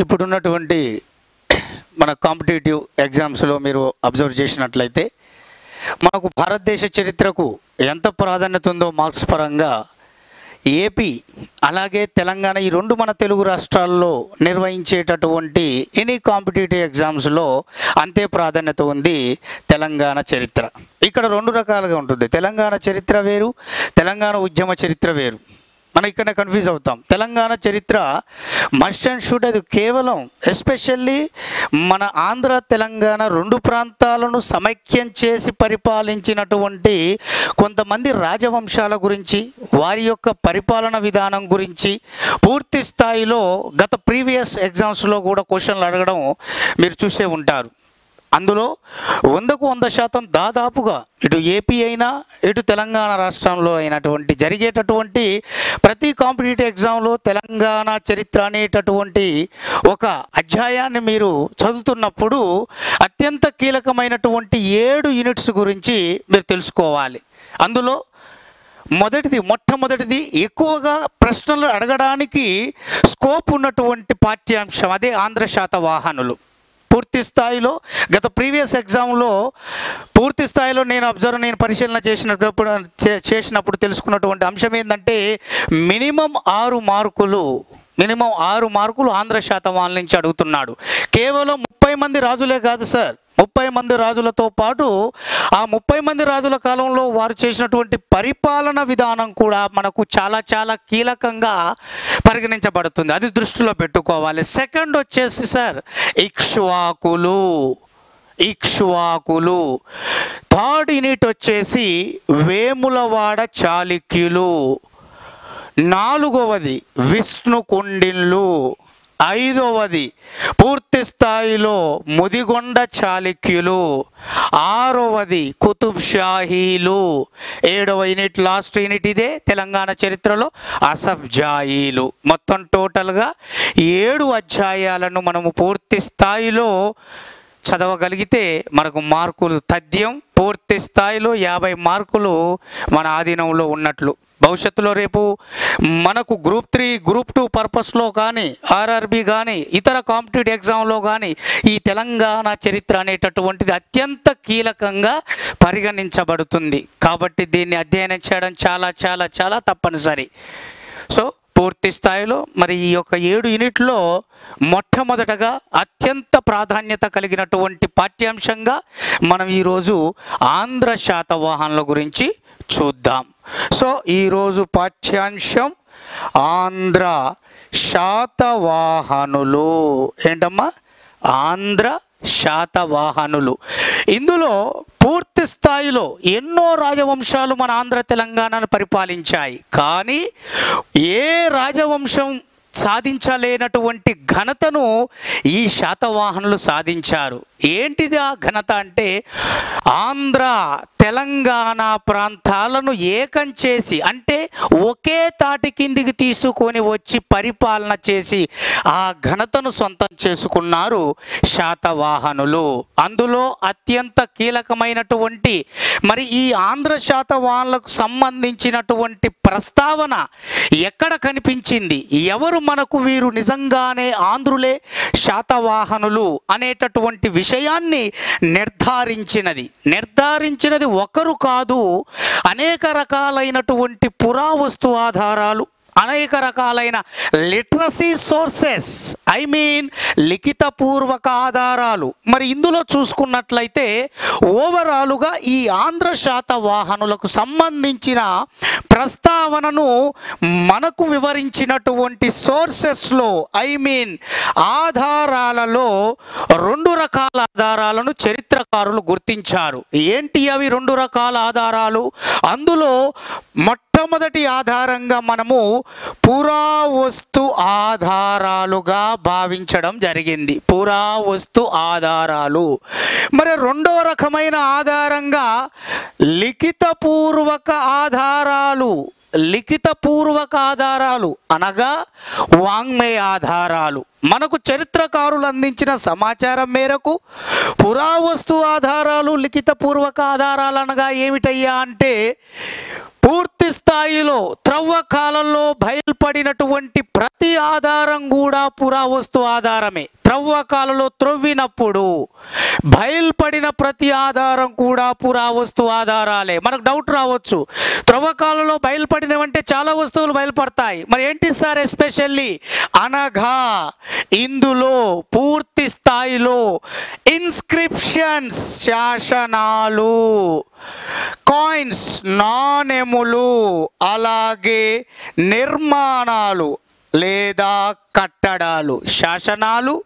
ఇప్పుడున్నటువంటి మన కాంపిటేటివ్ ఎగ్జామ్స్లో మీరు అబ్జర్వ్ చేసినట్లయితే మనకు భారతదేశ చరిత్రకు ఎంత ప్రాధాన్యత ఉందో మార్క్స్ పరంగా ఏపీ అలాగే తెలంగాణ ఈ రెండు మన తెలుగు రాష్ట్రాల్లో నిర్వహించేటటువంటి ఎనీ కాంపిటేటివ్ ఎగ్జామ్స్లో అంతే ప్రాధాన్యత ఉంది తెలంగాణ చరిత్ర. ఇక్కడ రెండు రకాలుగా ఉంటుంది. తెలంగాణ చరిత్ర వేరు తెలంగాణ ఉద్యమ చరిత్ర వేరు. మనం ఇక్కడ కన్ఫ్యూజ్ అవుతాం. తెలంగాణ చరిత్ర మస్ట్ అండ్ షుడ్ అది కేవలం ఎస్పెషల్లీ మన ఆంధ్ర తెలంగాణ రెండు ప్రాంతాలను సమైక్యం చేసి పరిపాలించినటువంటి కొంతమంది రాజవంశాల గురించి వారి యొక్క పరిపాలన విధానం గురించి పూర్తి స్థాయిలో గత ప్రీవియస్ ఎగ్జామ్స్లో కూడా క్వశ్చన్లు అడగడం మీరు చూసే ఉంటారు. అందులో వందకు వంద శాతం దాదాపుగా ఇటు ఏపీ అయినా ఇటు తెలంగాణ రాష్ట్రంలో అయినటువంటి జరిగేటటువంటి ప్రతి కాంపిటేటివ్ ఎగ్జామ్లో తెలంగాణ చరిత్ర అనేటటువంటి ఒక అధ్యాయాన్ని మీరు చదువుతున్నప్పుడు అత్యంత కీలకమైనటువంటి ఏడు యూనిట్స్ గురించి మీరు తెలుసుకోవాలి. అందులో మొదటిది మొట్టమొదటిది ఎక్కువగా ప్రశ్నలు అడగడానికి స్కోప్ ఉన్నటువంటి పాఠ్యాంశం అదే ఆంధ్ర శాతవాహనులు. పూర్తి స్థాయిలో గత ప్రీవియస్ ఎగ్జామ్లో పూర్తి స్థాయిలో నేను అబ్జర్వ్ నేను పరిశీలన చేసినప్పుడు చే- చేసినప్పుడు తెలుసుకున్నటువంటి అంశం ఏంటంటే మినిమం ఆరు మార్కులు మినిమం ఆరు మార్కులు ఆంధ్ర శాతవాహనుల నుంచి అడుగుతున్నాడు. కేవలం ముప్పై మంది రాజులే కాదు సార్. ముప్పై మంది రాజులతో పాటు ఆ ముప్పై మంది రాజుల కాలంలో వారు చేసినటువంటి పరిపాలన విధానం కూడా మనకు చాలా చాలా కీలకంగా పరిగణించబడుతుంది. అది దృష్టిలో పెట్టుకోవాలి. సెకండ్ వచ్చేసి సార్ ఇక్ష్వాకులు. ఇక్ష్వాకులు. థర్డ్ యూనిట్ వచ్చేసి వేములవాడ చాళుక్యులు. నాలుగవది విష్ణు కుండిన్లు ఐదవది పూర్తి స్థాయిలో ముదిగొండ చాళుక్యులు. ఆరవది కుతుబ్ షాహీలు. ఏడవ యూనిట్ లాస్ట్ యూనిట్ ఇదే తెలంగాణ చరిత్రలో. అసఫ్ జాయిలు మొత్తం టోటల్గా ఏడు అధ్యాయాలను మనము పూర్తి స్థాయిలో చదవగలిగితే మనకు మార్కులు తథ్యం పూర్తి స్థాయిలో యాభై మార్కులు మన ఆధీనంలో ఉన్నట్లు. భవిష్యత్తులో రేపు మనకు గ్రూప్ త్రీ గ్రూప్ టూ పర్పస్లో కానీ ఆర్ఆర్బి కానీ ఇతర కాంపిటేటివ్ ఎగ్జామ్లో కానీ ఈ తెలంగాణ చరిత్ర అనేటటువంటిది అత్యంత కీలకంగా పరిగణించబడుతుంది. కాబట్టి దీన్ని అధ్యయనం చేయడం చాలా చాలా చాలా తప్పనిసరి. సో పూర్తి స్థాయిలో మరి ఈ యొక్క ఏడు యూనిట్లో మొట్టమొదటగా అత్యంత ప్రాధాన్యత కలిగినటువంటి పాఠ్యాంశంగా మనం ఈరోజు ఆంధ్ర శాతవాహనుల గురించి చూద్దాం. సో ఈరోజు పాఠ్యాంశం ఆంధ్ర శాతవాహనులు. ఏంటమ్మా? ఆంధ్ర శాతవాహనులు. ఇందులో పూర్తి స్థాయిలో ఎన్నో రాజవంశాలు మన ఆంధ్ర తెలంగాణను పరిపాలించాయి. కానీ ఏ రాజవంశం సాధించలేనటువంటి ఘనతను ఈ శాతవాహనులు సాధించారు. ఏంటిది ఆ ఘనత అంటే ఆంధ్ర తెలంగాణ ప్రాంతాలను ఏకం చేసి అంటే ఒకే తాటి కిందికి తీసుకొని వచ్చి పరిపాలన చేసి ఆ ఘనతను సొంతం చేసుకున్నారు శాతవాహనులు. అందులో అత్యంత కీలకమైనటువంటి మరి ఈ ఆంధ్ర శాతవాహనులకు సంబంధించినటువంటి ప్రస్తావన ఎక్కడ కనిపించింది? ఎవరు మనకు వీరు నిజంగానే ఆంధ్రులే? శాతవాహనులు అనేటటువంటి విషయాన్ని నిర్ధారించినది. నిర్ధారించినది ఒకరు కాదు అనేక రకాలైనటువంటి పురావస్తు ఆధారాలు అనేక రకాలైన లిటరసీ సోర్సెస్ ఐ మీన్ లిఖితపూర్వక ఆధారాలు. మరి ఇందులో చూసుకున్నట్లయితే ఓవరాలుగా ఈ ఆంధ్ర శాతవాహనులకు సంబంధించిన ప్రస్తావనను మనకు వివరించినటువంటి సోర్సెస్లో ఐ మీన్ ఆధారాలలో రెండు రకాల ఆధారాలను చరిత్రకారులు గుర్తించారు. ఏంటి అవి రెండు రకాల ఆధారాలు? అందులో మొట్టమొదటి ఆధారంగా మనము పురావస్తు ఆధారాలుగా భావించడం జరిగింది. పురావస్తు ఆధారాలు. మరి రెండో రకమైన ఆధారంగా లిఖితపూర్వక ఆధారాలు. లిఖితపూర్వక ఆధారాలు అనగా వాంగ్మయ ఆధారాలు. మనకు చరిత్రకారులు అందించిన సమాచారం మేరకు పురావస్తు ఆధారాలు లిఖితపూర్వక ఆధారాలు అనగా ఏమిటయ్యా అంటే పూర్తి స్థాయిలో త్రవ్వ కాలంలో బయల్పడినటువంటి ప్రతి ఆధారం కూడా పురావస్తు ఆధారమే. త్రవ్వకాలలో త్రొవ్వినప్పుడు బయల్పడిన ప్రతి ఆధారం కూడా పురావస్తు ఆధారాలే. మనకు డౌట్ రావచ్చు. త్రవ్వకాలలో బయలుపడినవంటే చాలా వస్తువులు బయలుపడతాయి మరి ఏంటి సార్ ఎస్పెషల్లీ అనగా ఇందులో పూర్తి స్థాయిలో ఇన్స్క్రిప్షన్స్ శాసనాలు కాయిన్స్ నాణెములు అలాగే నిర్మాణాలు. లేదా కట్టడాలు శాసనాలు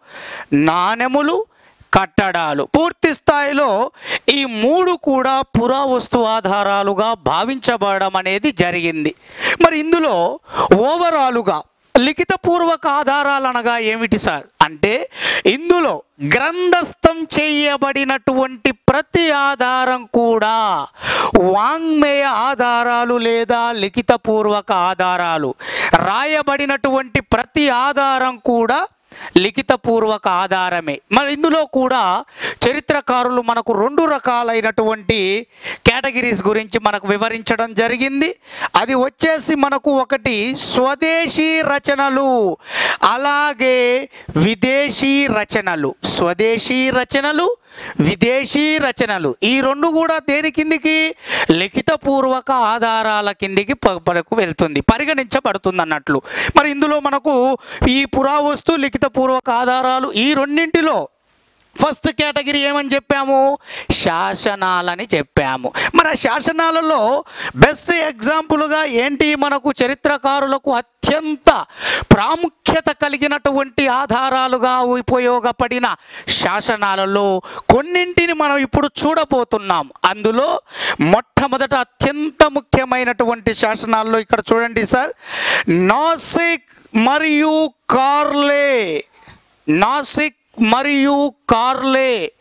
నాణెములు కట్టడాలు. పూర్తి స్థాయిలో ఈ మూడు కూడా పురావస్తు ఆధారాలుగా భావించబడడం అనేది జరిగింది. మరి ఇందులో ఓవరాలుగా లిఖితపూర్వక ఆధారాలు అనగా ఏమిటి సార్? అంటే ఇందులో గ్రంథస్థం చేయబడినటువంటి ప్రతి ఆధారం కూడా వాంగ్మేయ ఆధారాలు లేదా లిఖితపూర్వక ఆధారాలు. రాయబడినటువంటి ప్రతి ఆధారం కూడా లిఖితపూర్వక ఆధారమే. మరి ఇందులో కూడా చరిత్రకారులు మనకు రెండు రకాలైనటువంటి కేటగిరీస్ గురించి మనకు వివరించడం జరిగింది. అది వచ్చేసి మనకు ఒకటి స్వదేశీ రచనలు అలాగే విదేశీ రచనలు. స్వదేశీ రచనలు విదేశీ రచనలు. ఈ రెండు కూడా దేని కిందికి? లిఖితపూర్వక ఆధారాల కిందికి ప- వెళ్తుంది. పరిగణించబడుతుంది అన్నట్లు మరి ఇందులో మనకు ఈ పురావస్తు లిఖితపూర్వక ఆధారాలు ఈ రెండింటిలో ఫస్ట్ కేటగిరీ ఏమని చెప్పాము? శాసనాలని చెప్పాము. మరి ఆ శాసనాలలో బెస్ట్ ఎగ్జాంపుల్గా ఏంటి? మనకు చరిత్రకారులకు అత్యంత ప్రాముఖ్యత కలిగినటువంటి ఆధారాలుగా ఉపయోగపడిన శాసనాలలో కొన్నింటిని మనం ఇప్పుడు చూడబోతున్నాం. అందులో మొట్టమొదట అత్యంత ముఖ్యమైనటువంటి శాసనాల్లో ఇక్కడ చూడండి సార్. నాసిక్ మరియు కార్లే. నాసిక్ మరియు కార్లే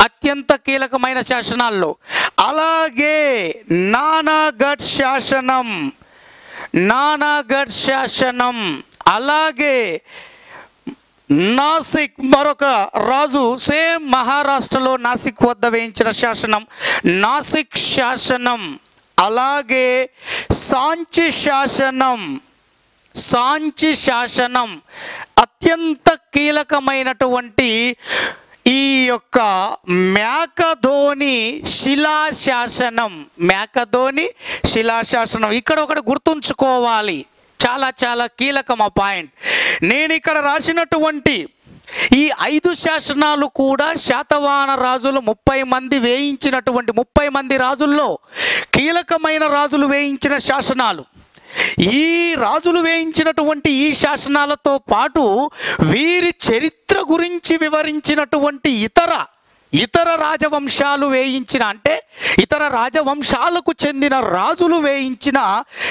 అత్యంత కీలకమైన శాసనాల్లో. అలాగే నానాగఢ్ శాసనం నానాగఢ్ శాసనం అలాగే నాసిక్ మరొక రాజు సేమ్ మహారాష్ట్రలో నాసిక్ వద్ద వేయించిన శాసనం నాసిక్ శాసనం అలాగే సాంచి శాసనం సాంచి శాసనం అత్యంత కీలకమైనటువంటి ఈ యొక్క మేకధోని శిలాశాసనం మేకధోని శిలాశాసనం ఇక్కడ ఒకటి గుర్తుంచుకోవాలి. చాలా చాలా కీలకం ఆ పాయింట్. నేను ఇక్కడ రాసినటువంటి ఈ ఐదు శాసనాలు కూడా శాతవాహన రాజులు ముప్పై మంది వేయించినటువంటి ముప్పై మంది రాజుల్లో కీలకమైన రాజులు వేయించిన శాసనాలు. ఈ రాజులు వేయించినటువంటి ఈ శాసనాలతో పాటు వీరి చరిత్ర గురించి వివరించినటువంటి ఇతర ఇతర రాజవంశాలు వేయించిన అంటే ఇతర రాజవంశాలకు చెందిన రాజులు వేయించిన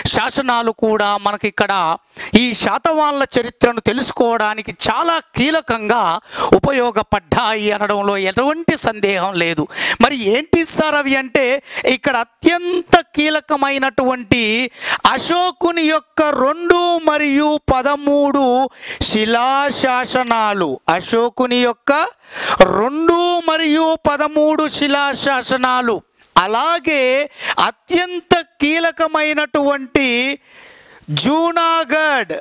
శాసనాలు కూడా మనకి ఇక్కడ ఈ శాతవాన్ల చరిత్రను తెలుసుకోవడానికి చాలా కీలకంగా ఉపయోగపడ్డాయి అనడంలో ఎటువంటి సందేహం లేదు. మరి ఏంటి సార్ అవి అంటే ఇక్కడ అత్యంత కీలకమైనటువంటి అశోకుని యొక్క రెండు మరియు పదమూడు శిలాశాసనాలు. అశోకుని యొక్క రెండు మరియు పదమూడు శిలాశాసనాలు. అలాగే అత్యంత కీలకమైనటువంటి జూనాగఢ్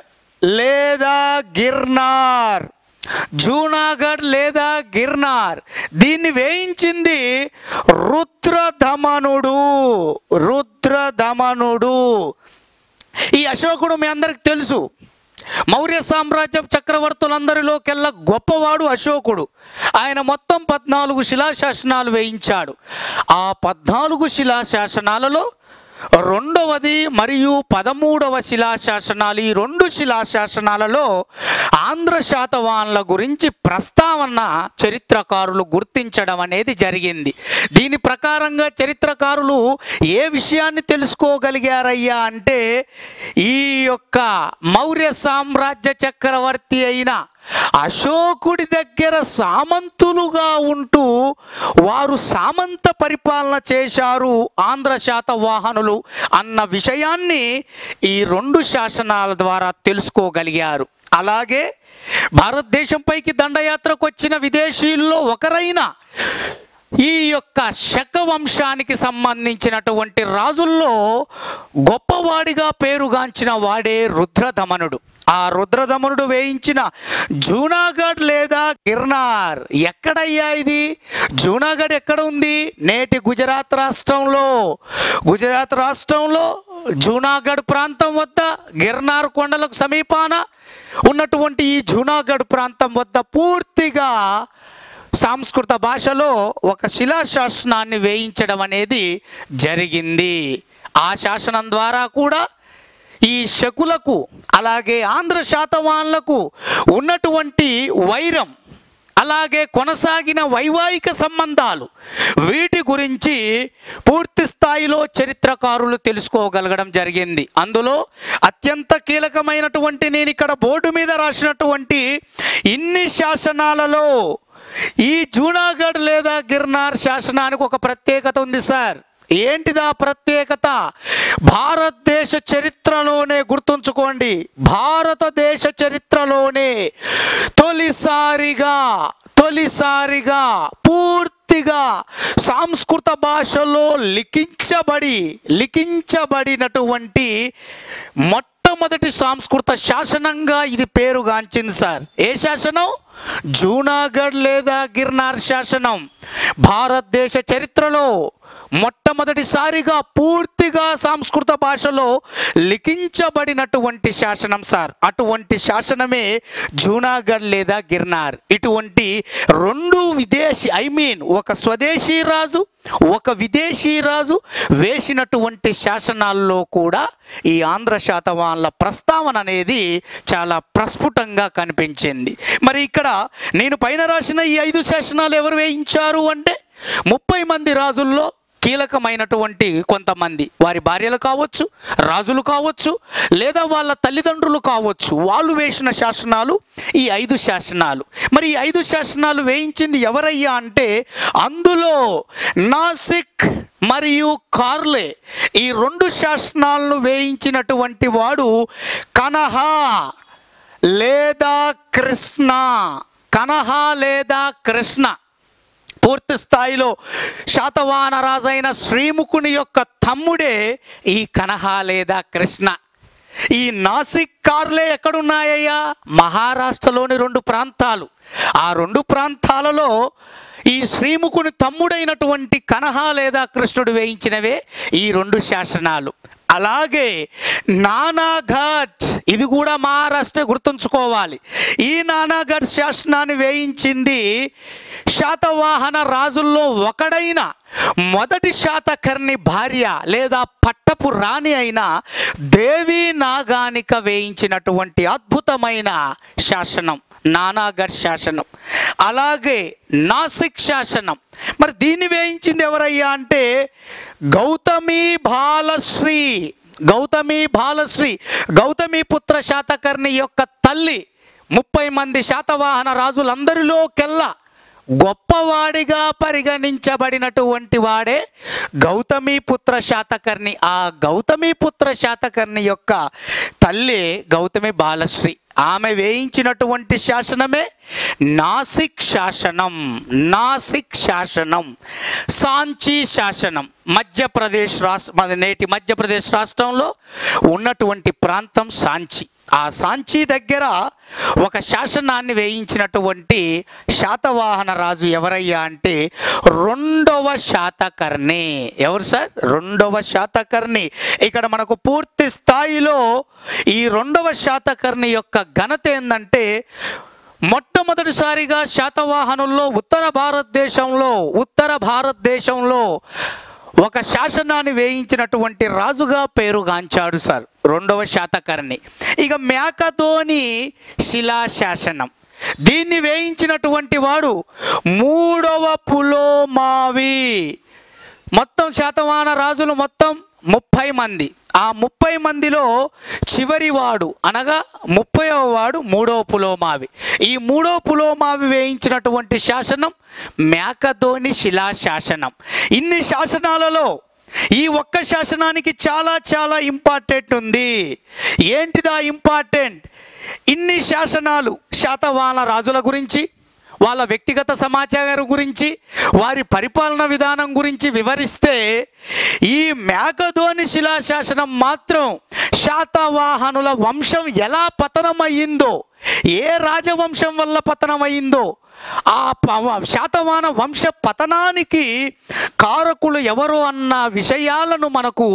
లేదా గిర్నార్. జూనాగఢ్ లేదా గిర్నార్. దీన్ని వేయించింది రుద్రధమనుడు రుద్రధమనుడు ఈ అశోకుడు మీ అందరికి తెలుసు. మౌర్య సామ్రాజ్య చక్రవర్తులందరిలోకెల్లా గొప్పవాడు అశోకుడు. ఆయన మొత్తం పద్నాలుగు శిలాశాసనాలు వేయించాడు. ఆ పద్నాలుగు శిలాశాసనాలలో రెండవది మరియు పదమూడవ శిలాశాసనాలు. ఈ రెండు శిలాశాసనాలలో ఆంధ్ర శాతవాన్ల గురించి ప్రస్తావన చరిత్రకారులు గుర్తించడం అనేది జరిగింది. దీని ప్రకారంగా చరిత్రకారులు ఏ విషయాన్ని తెలుసుకోగలిగారయ్యా అంటే ఈ యొక్క మౌర్య సామ్రాజ్య చక్రవర్తి అయిన అశోకుడి దగ్గర సామంతులుగా ఉంటూ వారు సామంత పరిపాలన చేశారు ఆంధ్ర శాతవాహనులు అన్న విషయాన్ని ఈ రెండు శాసనాల ద్వారా తెలుసుకోగలిగారు. అలాగే భారతదేశంపైకి దండయాత్రకు వచ్చిన విదేశీయుల్లో ఒకరైన ఈ యొక్క శక వంశానికి సంబంధించినటువంటి రాజుల్లో గొప్పవాడిగా పేరుగాంచిన వాడే రుద్రధమనుడు. ఆ రుద్రధమనుడు వేయించిన జూనాగఢ్ లేదా గిర్నార్. ఎక్కడయ్యా ఇది? జూనాగఢ్ ఎక్కడ ఉంది? నేటి గుజరాత్ రాష్ట్రంలో. గుజరాత్ రాష్ట్రంలో జూనాగఢ్ ప్రాంతం వద్ద గిర్నార్ కొండలకు సమీపాన ఉన్నటువంటి ఈ జూనాగఢ్ ప్రాంతం వద్ద పూర్తిగా సంస్కృత భాషలో ఒక శిలాశాసనాన్ని వేయించడం అనేది జరిగింది. ఆ శాసనం ద్వారా కూడా ఈ శకులకు అలాగే ఆంధ్ర శాతవాన్లకు ఉన్నటువంటి వైరం అలాగే కొనసాగిన వైవాహిక సంబంధాలు వీటి గురించి పూర్తి స్థాయిలో చరిత్రకారులు తెలుసుకోగలగడం జరిగింది. అందులో అత్యంత కీలకమైనటువంటి నేను ఇక్కడ బోర్డు మీద రాసినటువంటి ఇన్ని శాసనాలలో ఈ జూనాగఢ్ లేదా గిర్నార్ శాసనానికి ఒక ప్రత్యేకత ఉంది సార్. ఏంటిదా ప్రత్యేకత? భారతదేశ చరిత్రలోనే గుర్తుంచుకోండి. భారతదేశ చరిత్రలోనే తొలిసారిగా తొలిసారిగా పూర్తిగా సంస్కృత భాషలో లిఖించబడి లిఖించబడినటువంటి మొట్ట మొట్టమొదటి సాంస్కృత శాసనంగా ఇది పేరుగాంచింది సార్. ఏ శాసనం? జూనాగఢ్ లేదా గిర్నార్ శాసనం? భారతదేశ చరిత్రలో మొట్టమొదటిసారిగా పూర్తిగా సంస్కృత భాషలో లిఖించబడినటువంటి శాసనం సార్. అటువంటి శాసనమే జూనాగఢ్ లేదా గిర్నార్. ఇటువంటి రెండు విదేశీ ఐ మీన్ ఒక స్వదేశీ రాజు ఒక విదేశీ రాజు వేసినటువంటి శాసనాల్లో కూడా ఈ ఆంధ్ర శాతవాన్ల ప్రస్తావన అనేది చాలా ప్రస్ఫుటంగా కనిపించింది. మరి ఇక్కడ నేను పైన రాసిన ఈ ఐదు శాసనాలు ఎవరు వేయించారు? అంటే ముప్పై మంది రాజుల్లో కీలకమైనటువంటి కొంతమంది. వారి భార్యలు కావచ్చు రాజులు కావచ్చు లేదా వాళ్ళ తల్లిదండ్రులు కావచ్చు వాళ్ళు వేసిన శాసనాలు ఈ ఐదు శాసనాలు. మరి ఈ ఐదు శాసనాలు వేయించింది ఎవరయ్యా అంటే అందులో నాసిక్ మరియు కార్లే ఈ రెండు శాసనాలను వేయించినటువంటి వాడు కనహా లేదా కృష్ణ. కనహ లేదా కృష్ణ. పూర్తి స్థాయిలో శాతవాన రాజైన శ్రీముఖుని యొక్క తమ్ముడే ఈ కనహ లేదా కృష్ణ. ఈ నాసిక్ కార్లే ఎక్కడున్నాయ్యా మహారాష్ట్రలోని రెండు ప్రాంతాలు. ఆ రెండు ప్రాంతాలలో ఈ శ్రీముఖుని తమ్ముడైనటువంటి కనహ లేదా కృష్ణుడు వేయించినవే ఈ రెండు శాసనాలు. అలాగే నానాఘాట్ ఇది కూడా మహారాష్ట్ర గుర్తుంచుకోవాలి. ఈ నానాఘాట్ శాసనాన్ని వేయించింది శాతవాహన రాజుల్లో ఒకడైన మొదటి శాతకర్ణి భార్య లేదా పట్టపు రాణి అయిన దేవి నాగానిక వేయించినటువంటి అద్భుతమైన శాసనం. నానాగఢ్ శాసనం. అలాగే నాసిక్ శాసనం. మరి దీన్ని వేయించింది ఎవరయ్యా అంటే గౌతమి బాలశ్రీ. గౌతమి బాలశ్రీ. గౌతమి పుత్ర శాతకర్ణి యొక్క తల్లి. ముప్పై మంది శాతవాహన రాజులందరిలోకెల్లా గొప్పవాడిగా పరిగణించబడినటువంటి వాడే గౌతమి పుత్ర శాతకర్ణి. ఆ గౌతమి పుత్ర శాతకర్ణి యొక్క తల్లి గౌతమి బాలశ్రీ. ఆమె వేయించినటువంటి శాసనమే నాసిక్ శాసనం నాసిక్ శాసనం సాంచీ శాసనం. మధ్యప్రదేశ్ రాష్ట్ర నేటి మధ్యప్రదేశ్ రాష్ట్రంలో ఉన్నటువంటి ప్రాంతం సాంచి. ఆ సాంచి దగ్గర ఒక శాసనాన్ని వేయించినటువంటి శాతవాహన రాజు ఎవరయ్యా అంటే రెండవ శాతకర్ణి. ఎవరు సార్? రెండవ శాతకర్ణి. ఇక్కడ మనకు పూర్తి స్థాయిలో ఈ రెండవ శాతకర్ణి యొక్క ఘనత ఏంటంటే మొట్టమొదటిసారిగా శాతవాహనుల్లో ఉత్తర భారతదేశంలో ఉత్తర భారతదేశంలో ఒక శాసనాన్ని వేయించినటువంటి రాజుగా పేరుగాంచాడు సార్ రెండవ శాతకర్ణి. ఇక మేకతోని శిలా శాసనం. దీన్ని వేయించినటువంటి వాడు మూడవ పులోమావి. మొత్తం శాతవాహన రాజులు మొత్తం ముప్పై మంది. ఆ ముప్పై మందిలో చివరి వాడు అనగా ముప్పైవ వాడు మూడవ పులోమావి. ఈ మూడవ పులోమావి వేయించినటువంటి శాసనం మేకధోని శిలా శాసనం. ఇన్ని శాసనాలలో ఈ ఒక్క శాసనానికి చాలా చాలా ఇంపార్టెంట్ ఉంది. ఏంటిదా ఇంపార్టెంట్? ఇన్ని శాసనాలు శాతవాహన రాజుల గురించి వాళ్ళ వ్యక్తిగత సమాచారం గురించి వారి పరిపాలన విధానం గురించి వివరిస్తే ఈ మేకధోని శిలాశాసనం మాత్రం శాతవాహనుల వంశం ఎలా పతనమయ్యిందో ఏ రాజవంశం వల్ల పతనమయ్యిందో ఆ ప- శాతవాహన వంశ పతనానికి కారకులు ఎవరు అన్న విషయాలను మనకు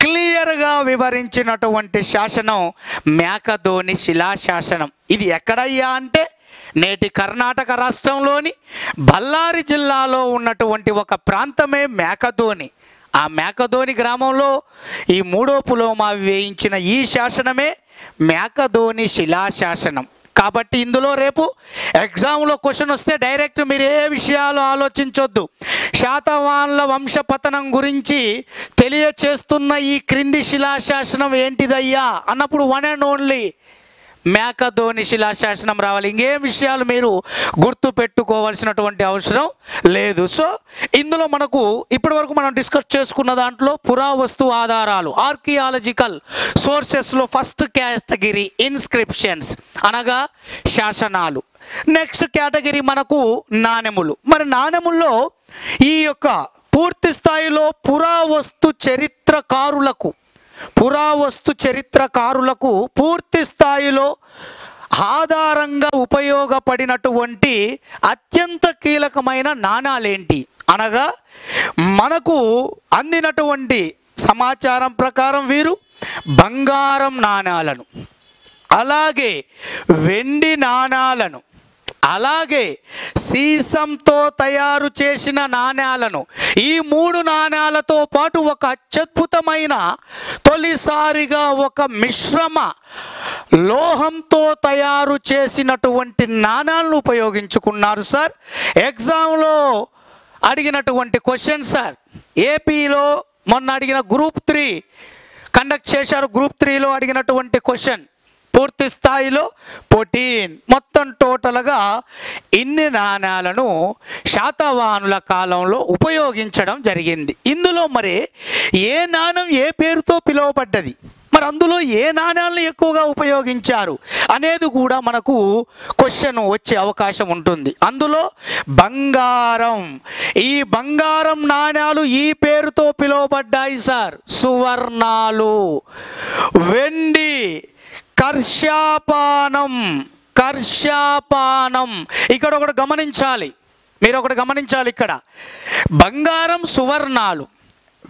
క్లియర్గా వివరించినటువంటి శాసనం మేకధోని శిలాశాసనం. ఇది ఎక్కడయ్యా అంటే నేటి కర్ణాటక రాష్ట్రంలోని బళ్ళారి జిల్లాలో ఉన్నటువంటి ఒక ప్రాంతమే మేకధోని. ఆ మేకధోని గ్రామంలో ఈ మూడో పులోమా వేయించిన ఈ శాసనమే మేకధోని శిలాశాసనం. కాబట్టి ఇందులో రేపు ఎగ్జామ్లో క్వశ్చన్ వస్తే డైరెక్ట్ మీరు ఏ విషయాలు ఆలోచించొద్దు. శాతవాన్ల వంశపతనం గురించి తెలియచేస్తున్న ఈ క్రింది శిలాశాసనం ఏంటిదయ్యా? అన్నప్పుడు వన్ అండ్ ఓన్లీ మేకధోని శిలాశాసనం రావాలి. ఇంకేం విషయాలు మీరు గుర్తు పెట్టుకోవాల్సినటువంటి అవసరం లేదు. సో ఇందులో మనకు ఇప్పటివరకు మనం డిస్కస్ చేసుకున్న దాంట్లో పురావస్తు ఆధారాలు ఆర్కియాలజికల్ సోర్సెస్లో ఫస్ట్ కేటగిరీ ఇన్స్క్రిప్షన్స్ అనగా శాసనాలు. నెక్స్ట్ కేటగిరీ మనకు నాణెములు. మరి నాణెముల్లో ఈ యొక్క పూర్తి స్థాయిలో పురావస్తు చరిత్రకారులకు పురావస్తు చరిత్రకారులకు పూర్తి స్థాయిలో ఆధారంగా ఉపయోగపడినటువంటి అత్యంత కీలకమైన నాణాలేంటి? అనగా మనకు అందినటువంటి సమాచారం ప్రకారం వీరు బంగారం నాణాలను అలాగే వెండి నాణాలను అలాగే సీసంతో తయారు చేసిన నాణ్యాలను ఈ మూడు నాణ్యాలతో పాటు ఒక అత్యద్భుతమైన తొలిసారిగా ఒక మిశ్రమ లోహంతో తయారు చేసినటువంటి నాణ్యాలను ఉపయోగించుకున్నారు సార్. ఎగ్జామ్లో అడిగినటువంటి క్వశ్చన్ సార్ ఏపీలో మొన్న అడిగిన గ్రూప్ త్రీ కండక్ట్ చేశారు గ్రూప్ త్రీలో అడిగినటువంటి క్వశ్చన్. పూర్తి స్థాయిలో పొటీన్ మొత్తం టోటల్గా ఇన్ని నాణాలను శాతవాహనుల కాలంలో ఉపయోగించడం జరిగింది. ఇందులో మరి ఏ నాణం ఏ పేరుతో పిలువబడ్డది? మరి అందులో ఏ నాణ్యాలను ఎక్కువగా ఉపయోగించారు? అనేది కూడా మనకు క్వశ్చన్ వచ్చే అవకాశం ఉంటుంది. అందులో బంగారం. ఈ బంగారం నాణ్యాలు ఈ పేరుతో పిలువబడ్డాయి సార్. సువర్ణాలు. వెండి. కర్షాపానం కర్షాపానం. ఇక్కడ ఒకటి గమనించాలి. మీరు ఒకటి గమనించాలి ఇక్కడ. బంగారం సువర్ణాలు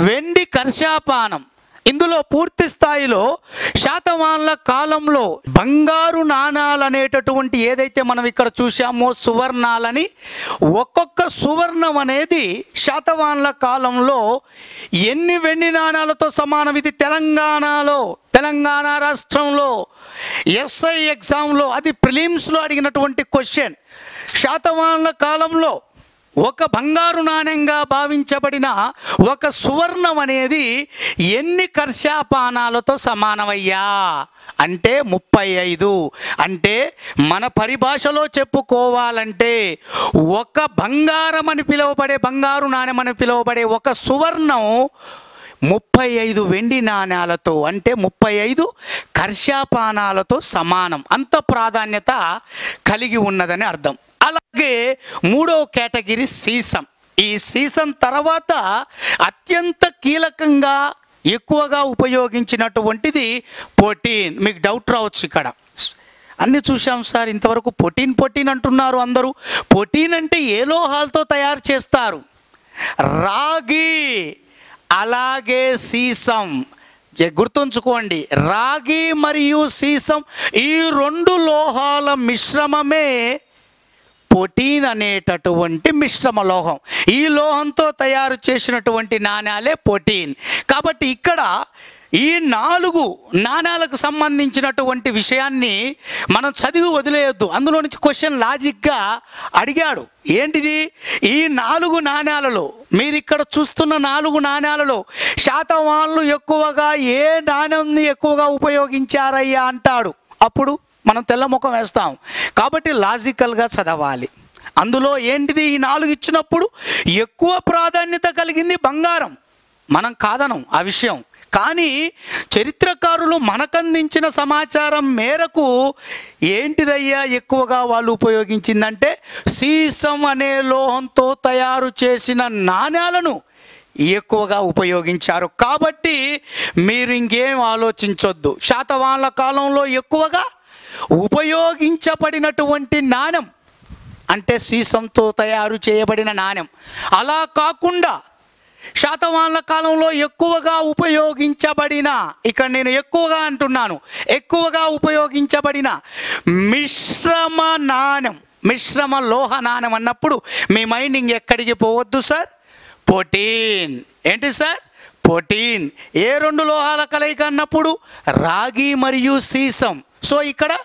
వెండి కర్షాపానం. ఇందులో పూర్తి స్థాయిలో శాతవాన్ల కాలంలో బంగారు నాణాలు అనేటటువంటి ఏదైతే మనం ఇక్కడ చూసామో సువర్ణాలని ఒక్కొక్క సువర్ణం అనేది శాతవాన్ల కాలంలో ఎన్ని వెండి నాణాలతో సమానం? ఇది తెలంగాణలో తెలంగాణ రాష్ట్రంలో. ఎస్ఐ ఎగ్జామ్లో అది ప్రిలిమ్స్లో అడిగినటువంటి క్వశ్చన్. శాతవాహన కాలంలో ఒక బంగారు నాణ్యంగా భావించబడిన ఒక సువర్ణం అనేది ఎన్ని కర్షాపానాలతో సమానమయ్యా? అంటే ముప్పై ఐదు. అంటే మన పరిభాషలో చెప్పుకోవాలంటే ఒక బంగారం అని పిలువబడే బంగారు నాణ్యం అని పిలువబడే ఒక సువర్ణం ముప్పై ఐదు వెండి నాణ్యాలతో అంటే ముప్పై ఐదు కర్షాపానాలతో సమానం. అంత ప్రాధాన్యత కలిగి ఉన్నదని అర్థం. అలాగే మూడో కేటగిరీ సీసం. ఈ సీసం తర్వాత అత్యంత కీలకంగా ఎక్కువగా ఉపయోగించినటువంటిది పొటీన్ మీకు డౌట్ రావచ్చు ఇక్కడ. అన్ని చూసాం సార్ ఇంతవరకు ప్రోటీన్ పొటీన్ అంటున్నారు అందరూ. పొటీన్ అంటే ఏ లోహాలతో తయారు చేస్తారు? రాగి. అలాగే సీసం. గుర్తుంచుకోండి రాగి మరియు సీసం ఈ రెండు లోహాల మిశ్రమమే పొటీన్ అనేటటువంటి మిశ్రమ లోహం. ఈ లోహంతో తయారు చేసినటువంటి నాణ్యాలే పొటీన్ కాబట్టి ఇక్కడ ఈ నాలుగు నాణ్యాలకు సంబంధించినటువంటి విషయాన్ని మనం చదివి వదిలేయొద్దు. అందులో నుంచి క్వశ్చన్ లాజిక్గా అడిగాడు. ఏంటిది? ఈ నాలుగు నాణ్యాలలో మీరు ఇక్కడ చూస్తున్న నాలుగు నాణ్యాలలో శాతవాన్లు ఎక్కువగా ఏ నాణ్యంని ఎక్కువగా ఉపయోగించారయ్యా అంటాడు. అప్పుడు మనం తెల్ల ముఖం వేస్తాం. కాబట్టి లాజికల్గా చదవాలి. అందులో ఏంటిది? ఈ నాలుగు ఇచ్చినప్పుడు ఎక్కువ ప్రాధాన్యత కలిగింది బంగారం. మనం కాదనం ఆ విషయం. కానీ చరిత్రకారులు మనకందించిన సమాచారం మేరకు ఏంటిదయ్యా ఎక్కువగా వాళ్ళు ఉపయోగించిందంటే సీసం అనే లోహంతో తయారు చేసిన నాణ్యాలను ఎక్కువగా ఉపయోగించారు. కాబట్టి మీరు ఇంకేం ఆలోచించొద్దు. శాతవాహనుల కాలంలో ఎక్కువగా ఉపయోగించబడినటువంటి నాణ్యం అంటే సీసంతో తయారు చేయబడిన నాణ్యం. అలా కాకుండా శాతవాహనుల కాలంలో ఎక్కువగా ఉపయోగించబడిన ఇక్కడ నేను ఎక్కువగా అంటున్నాను ఎక్కువగా ఉపయోగించబడిన మిశ్రమ నాణ్యం మిశ్రమ లోహ నాణ్యం అన్నప్పుడు మీ మైండ్ ఎక్కడికి పోవద్దు సార్? పోటీన్ ఏంటి సార్? పొటీన్ ఏ రెండు లోహాల కలయిక అన్నప్పుడు రాగి మరియు సీసం. సో ఇక్కడ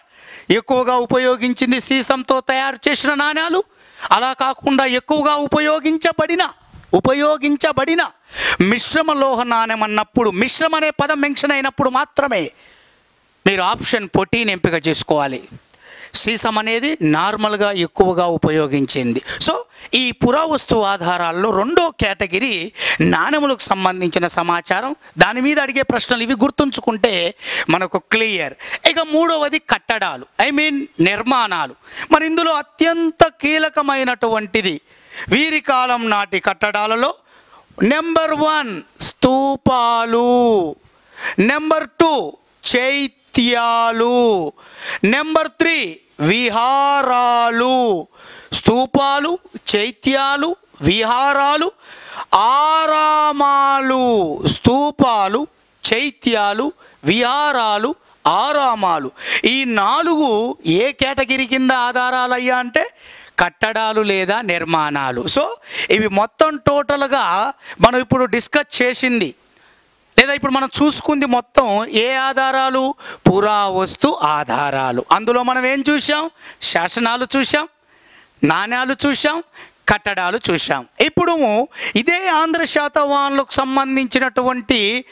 ఎక్కువగా ఉపయోగించింది సీసంతో తయారు చేసిన నాణ్యాలు. అలా కాకుండా ఎక్కువగా ఉపయోగించబడిన ఉపయోగించబడిన మిశ్రమ లోహ నాణ్యం అన్నప్పుడు మిశ్రమ అనే పదం మెన్షన్ అయినప్పుడు మాత్రమే మీరు ఆప్షన్ పొటీని ఎంపిక చేసుకోవాలి. సీసం అనేది నార్మల్గా ఎక్కువగా ఉపయోగించింది. సో ఈ పురావస్తు ఆధారాల్లో రెండో కేటగిరీ నాణెములకు సంబంధించిన సమాచారం. దాని మీద అడిగే ప్రశ్నలు ఇవి గుర్తుంచుకుంటే మనకు క్లియర్. ఇక మూడవది కట్టడాలు. ఐ మీన్ నిర్మాణాలు. మరి ఇందులో అత్యంత కీలకమైనటువంటిది వీరి కాలం నాటి కట్టడాలలో నెంబర్ వన్ స్తూపాలు నెంబర్ టూ చైత్యాలు నెంబర్ త్రీ విహారాలు. స్తూపాలు చైత్యాలు విహారాలు ఆరామాలు. స్తూపాలు చైత్యాలు విహారాలు ఆరామాలు. ఈ నాలుగు ఏ కేటగిరీ కింద ఆధారాలయ్యా అంటే కట్టడాలు లేదా నిర్మాణాలు. సో ఇవి మొత్తం టోటల్గా మనం ఇప్పుడు డిస్కస్ చేసింది. లేదా ఇప్పుడు మనం చూసుకుంది మొత్తం ఏ ఆధారాలు? పురావస్తు ఆధారాలు. అందులో మనం ఏం చూసాం శాసనాలు చూసాం నాణ్యాలు చూసాం కట్టడాలు చూసాం ఇప్పుడు ఇదే ఆంధ్ర శాతవాహనులకు సంబంధించినటువంటి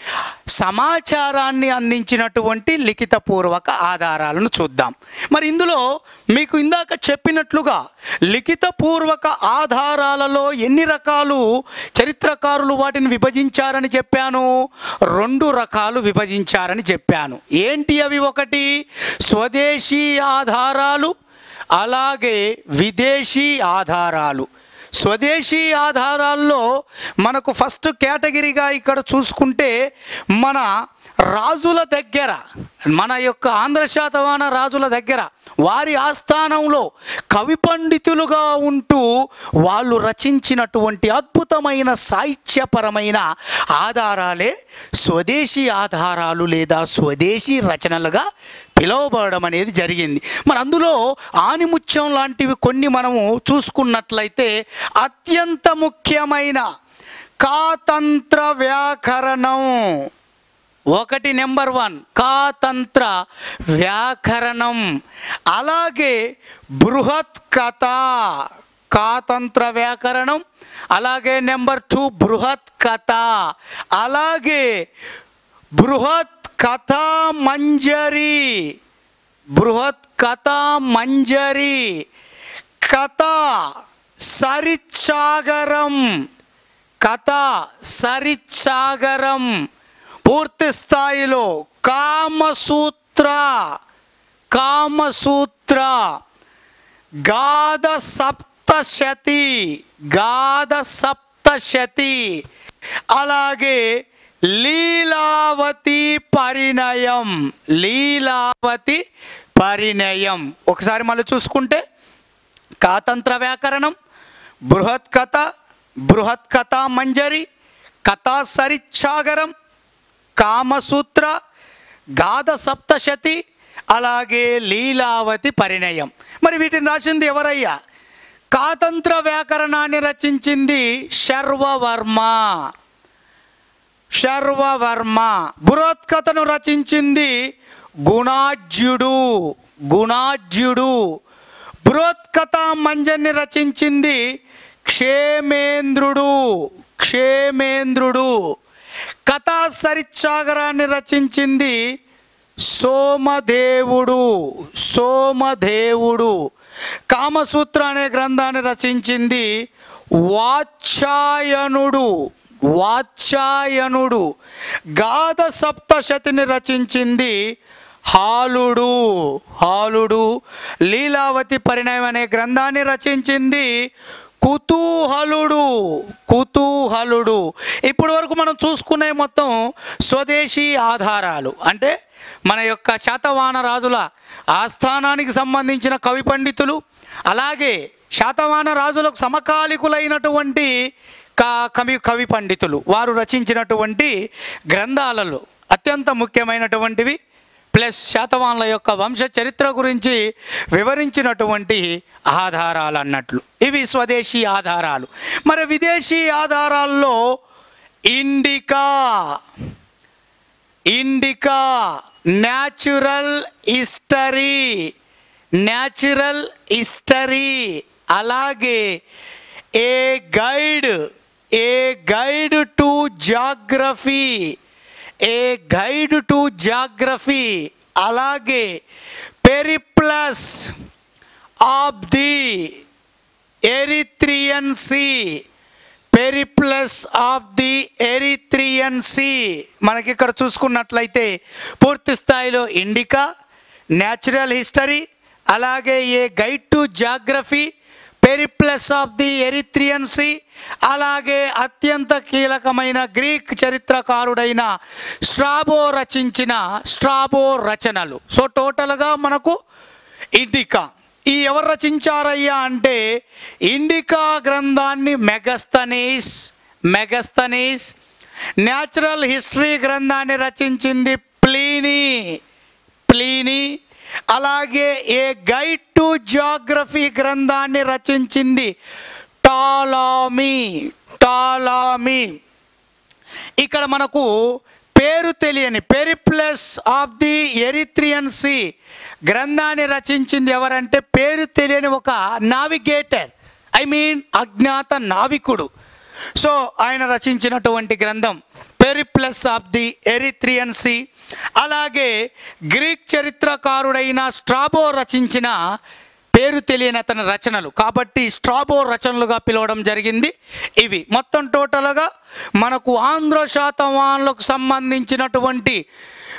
సమాచారాన్ని అందించినటువంటి లిఖితపూర్వక ఆధారాలను చూద్దాం. మరి ఇందులో మీకు ఇందాక చెప్పినట్లుగా లిఖితపూర్వక ఆధారాలలో ఎన్ని రకాలు చరిత్రకారులు వాటిని విభజించారని చెప్పాను? రెండు రకాలు విభజించారని చెప్పాను. ఏంటి అవి ఒకటి? స్వదేశీ ఆధారాలు అలాగే విదేశీ ఆధారాలు. స్వదేశీ ఆధారాల్లో మనకు ఫస్ట్ కేటగిరీగా ఇక్కడ చూసుకుంటే మన రాజుల దగ్గర మన యొక్క ఆంధ్ర శాతవాన రాజుల దగ్గర వారి ఆస్థానంలో కవి పండితులుగా ఉంటూ వాళ్ళు రచించినటువంటి అద్భుతమైన సాహిత్యపరమైన ఆధారాలే స్వదేశీ ఆధారాలు లేదా స్వదేశీ రచనలుగా పిలువబడడం అనేది జరిగింది. మరి అందులో ఆనిముత్యం లాంటివి కొన్ని మనము చూసుకున్నట్లయితే అత్యంత ముఖ్యమైన కాతంత్ర వ్యాకరణం. ఒకటి నెంబర్ వన్ కాతంత్ర వ్యాకరణం. అలాగే బృహత్ కథ కాతంత్ర వ్యాకరణం. అలాగే నెంబర్ టూ బృహత్ కథ. అలాగే బృహత్ కథా మంజరి బృహత్ కథా మంజరి. కథ సరిత్సాగరం కథ సరిత్సాగరం పూర్తి స్థాయిలో కామసూత్ర కామసూత్ర గాద సప్తశతి గాద సప్తశతి అలాగే లీలావతి పరిణయం లీలావతి పరిణయం. ఒకసారి మళ్ళీ చూసుకుంటే కాతంత్ర వ్యాకరణం బృహత్ కథ బృహత్ కథా మంజరి కథా సరిచ్ఛాగరం కామసూత్ర గాథ సప్తశతి అలాగే లీలావతి పరిణయం. మరి వీటిని రాసింది ఎవరయ్యా? కాతంత్ర వ్యాకరణాన్ని రచించింది శర్వవర్మ. శర్వవర్మ. బృహత్కథను రచించింది గుణాజ్యుడు గుణాజ్యుడు. బృహత్కథ మంజన్ని రచించింది క్షేమేంద్రుడు క్షేమేంద్రుడు. కథా సరిచ్చాగరాన్ని రచించింది సోమదేవుడు సోమదేవుడు. కామసూత్ర అనే గ్రంథాన్ని రచించింది వాచ్యాయనుడు వాచ్యాయనుడు. గాథ సప్తశతిని రచించింది హాలుడు హాలుడు. లీలావతి పరిణయం అనే గ్రంథాన్ని రచించింది కుతూహలుడు కుతూహలుడు. ఇప్పటి వరకు మనం చూసుకునే మొత్తం స్వదేశీ ఆధారాలు. అంటే మన యొక్క శాతవాహన రాజుల ఆస్థానానికి సంబంధించిన కవి పండితులు అలాగే శాతవాహన రాజులకు సమకాలికులైనటువంటి కవి కవి పండితులు. వారు రచించినటువంటి గ్రంథాలలో అత్యంత ముఖ్యమైనటువంటివి ప్లస్ శాతవాన్ల యొక్క వంశ చరిత్ర గురించి వివరించినటువంటి ఆధారాలు అన్నట్లు. ఇవి స్వదేశీ ఆధారాలు. మరి విదేశీ ఆధారాల్లో Indica Indica natural history natural history. అలాగే a guide a guide to geography a guide to geography అలాగే Periplus of the Erythraean Sea. Periplus of the Erythraean Sea. మనకి ఇక్కడ చూసుకున్నట్లయితే పూర్తి స్థాయిలో ఇండికా న్యాచురల్ హిస్టరీ అలాగే a guide to geography Periplus of the Erythraean Sea అలాగే అత్యంత కీలకమైన గ్రీక్ చరిత్రకారుడైన స్ట్రాబో రచించిన స్ట్రాబో రచనలు. సో టోటల్గా మనకు ఇండికా ఈ ఎవరు రచించారయ్యా అంటే ఇండికా గ్రంథాన్ని మెగస్తనీస్ మెగస్తనీస్ న్యాచురల్ హిస్టరీ గ్రంథాన్ని రచించింది ప్లీనీ ప్లీనీ అలాగే ఏ గైడ్ టు జాగ్రఫీ గ్రంథాన్ని రచించింది? టాలామీ టాలామీ. ఇక్కడ మనకు పేరు తెలియని Periplus of the Erythraean sea గ్రంథాన్ని రచించింది ఎవరంటే పేరు తెలియని ఒక నావిగేటర్. ఐ మీన్ అజ్ఞాత నావికుడు. సో ఆయన రచించినటువంటి గ్రంథం Periplus of the Erythraean sea అలాగే గ్రీక్ చరిత్రకారుడైన స్ట్రాబో రచించిన పేరు తెలియని అతని రచనలు. కాబట్టి స్ట్రాబో రచనలుగా పిలవడం జరిగింది. ఇవి మొత్తం టోటల్గా మనకు ఆంధ్ర శాతవాన్లకు సంబంధించినటువంటి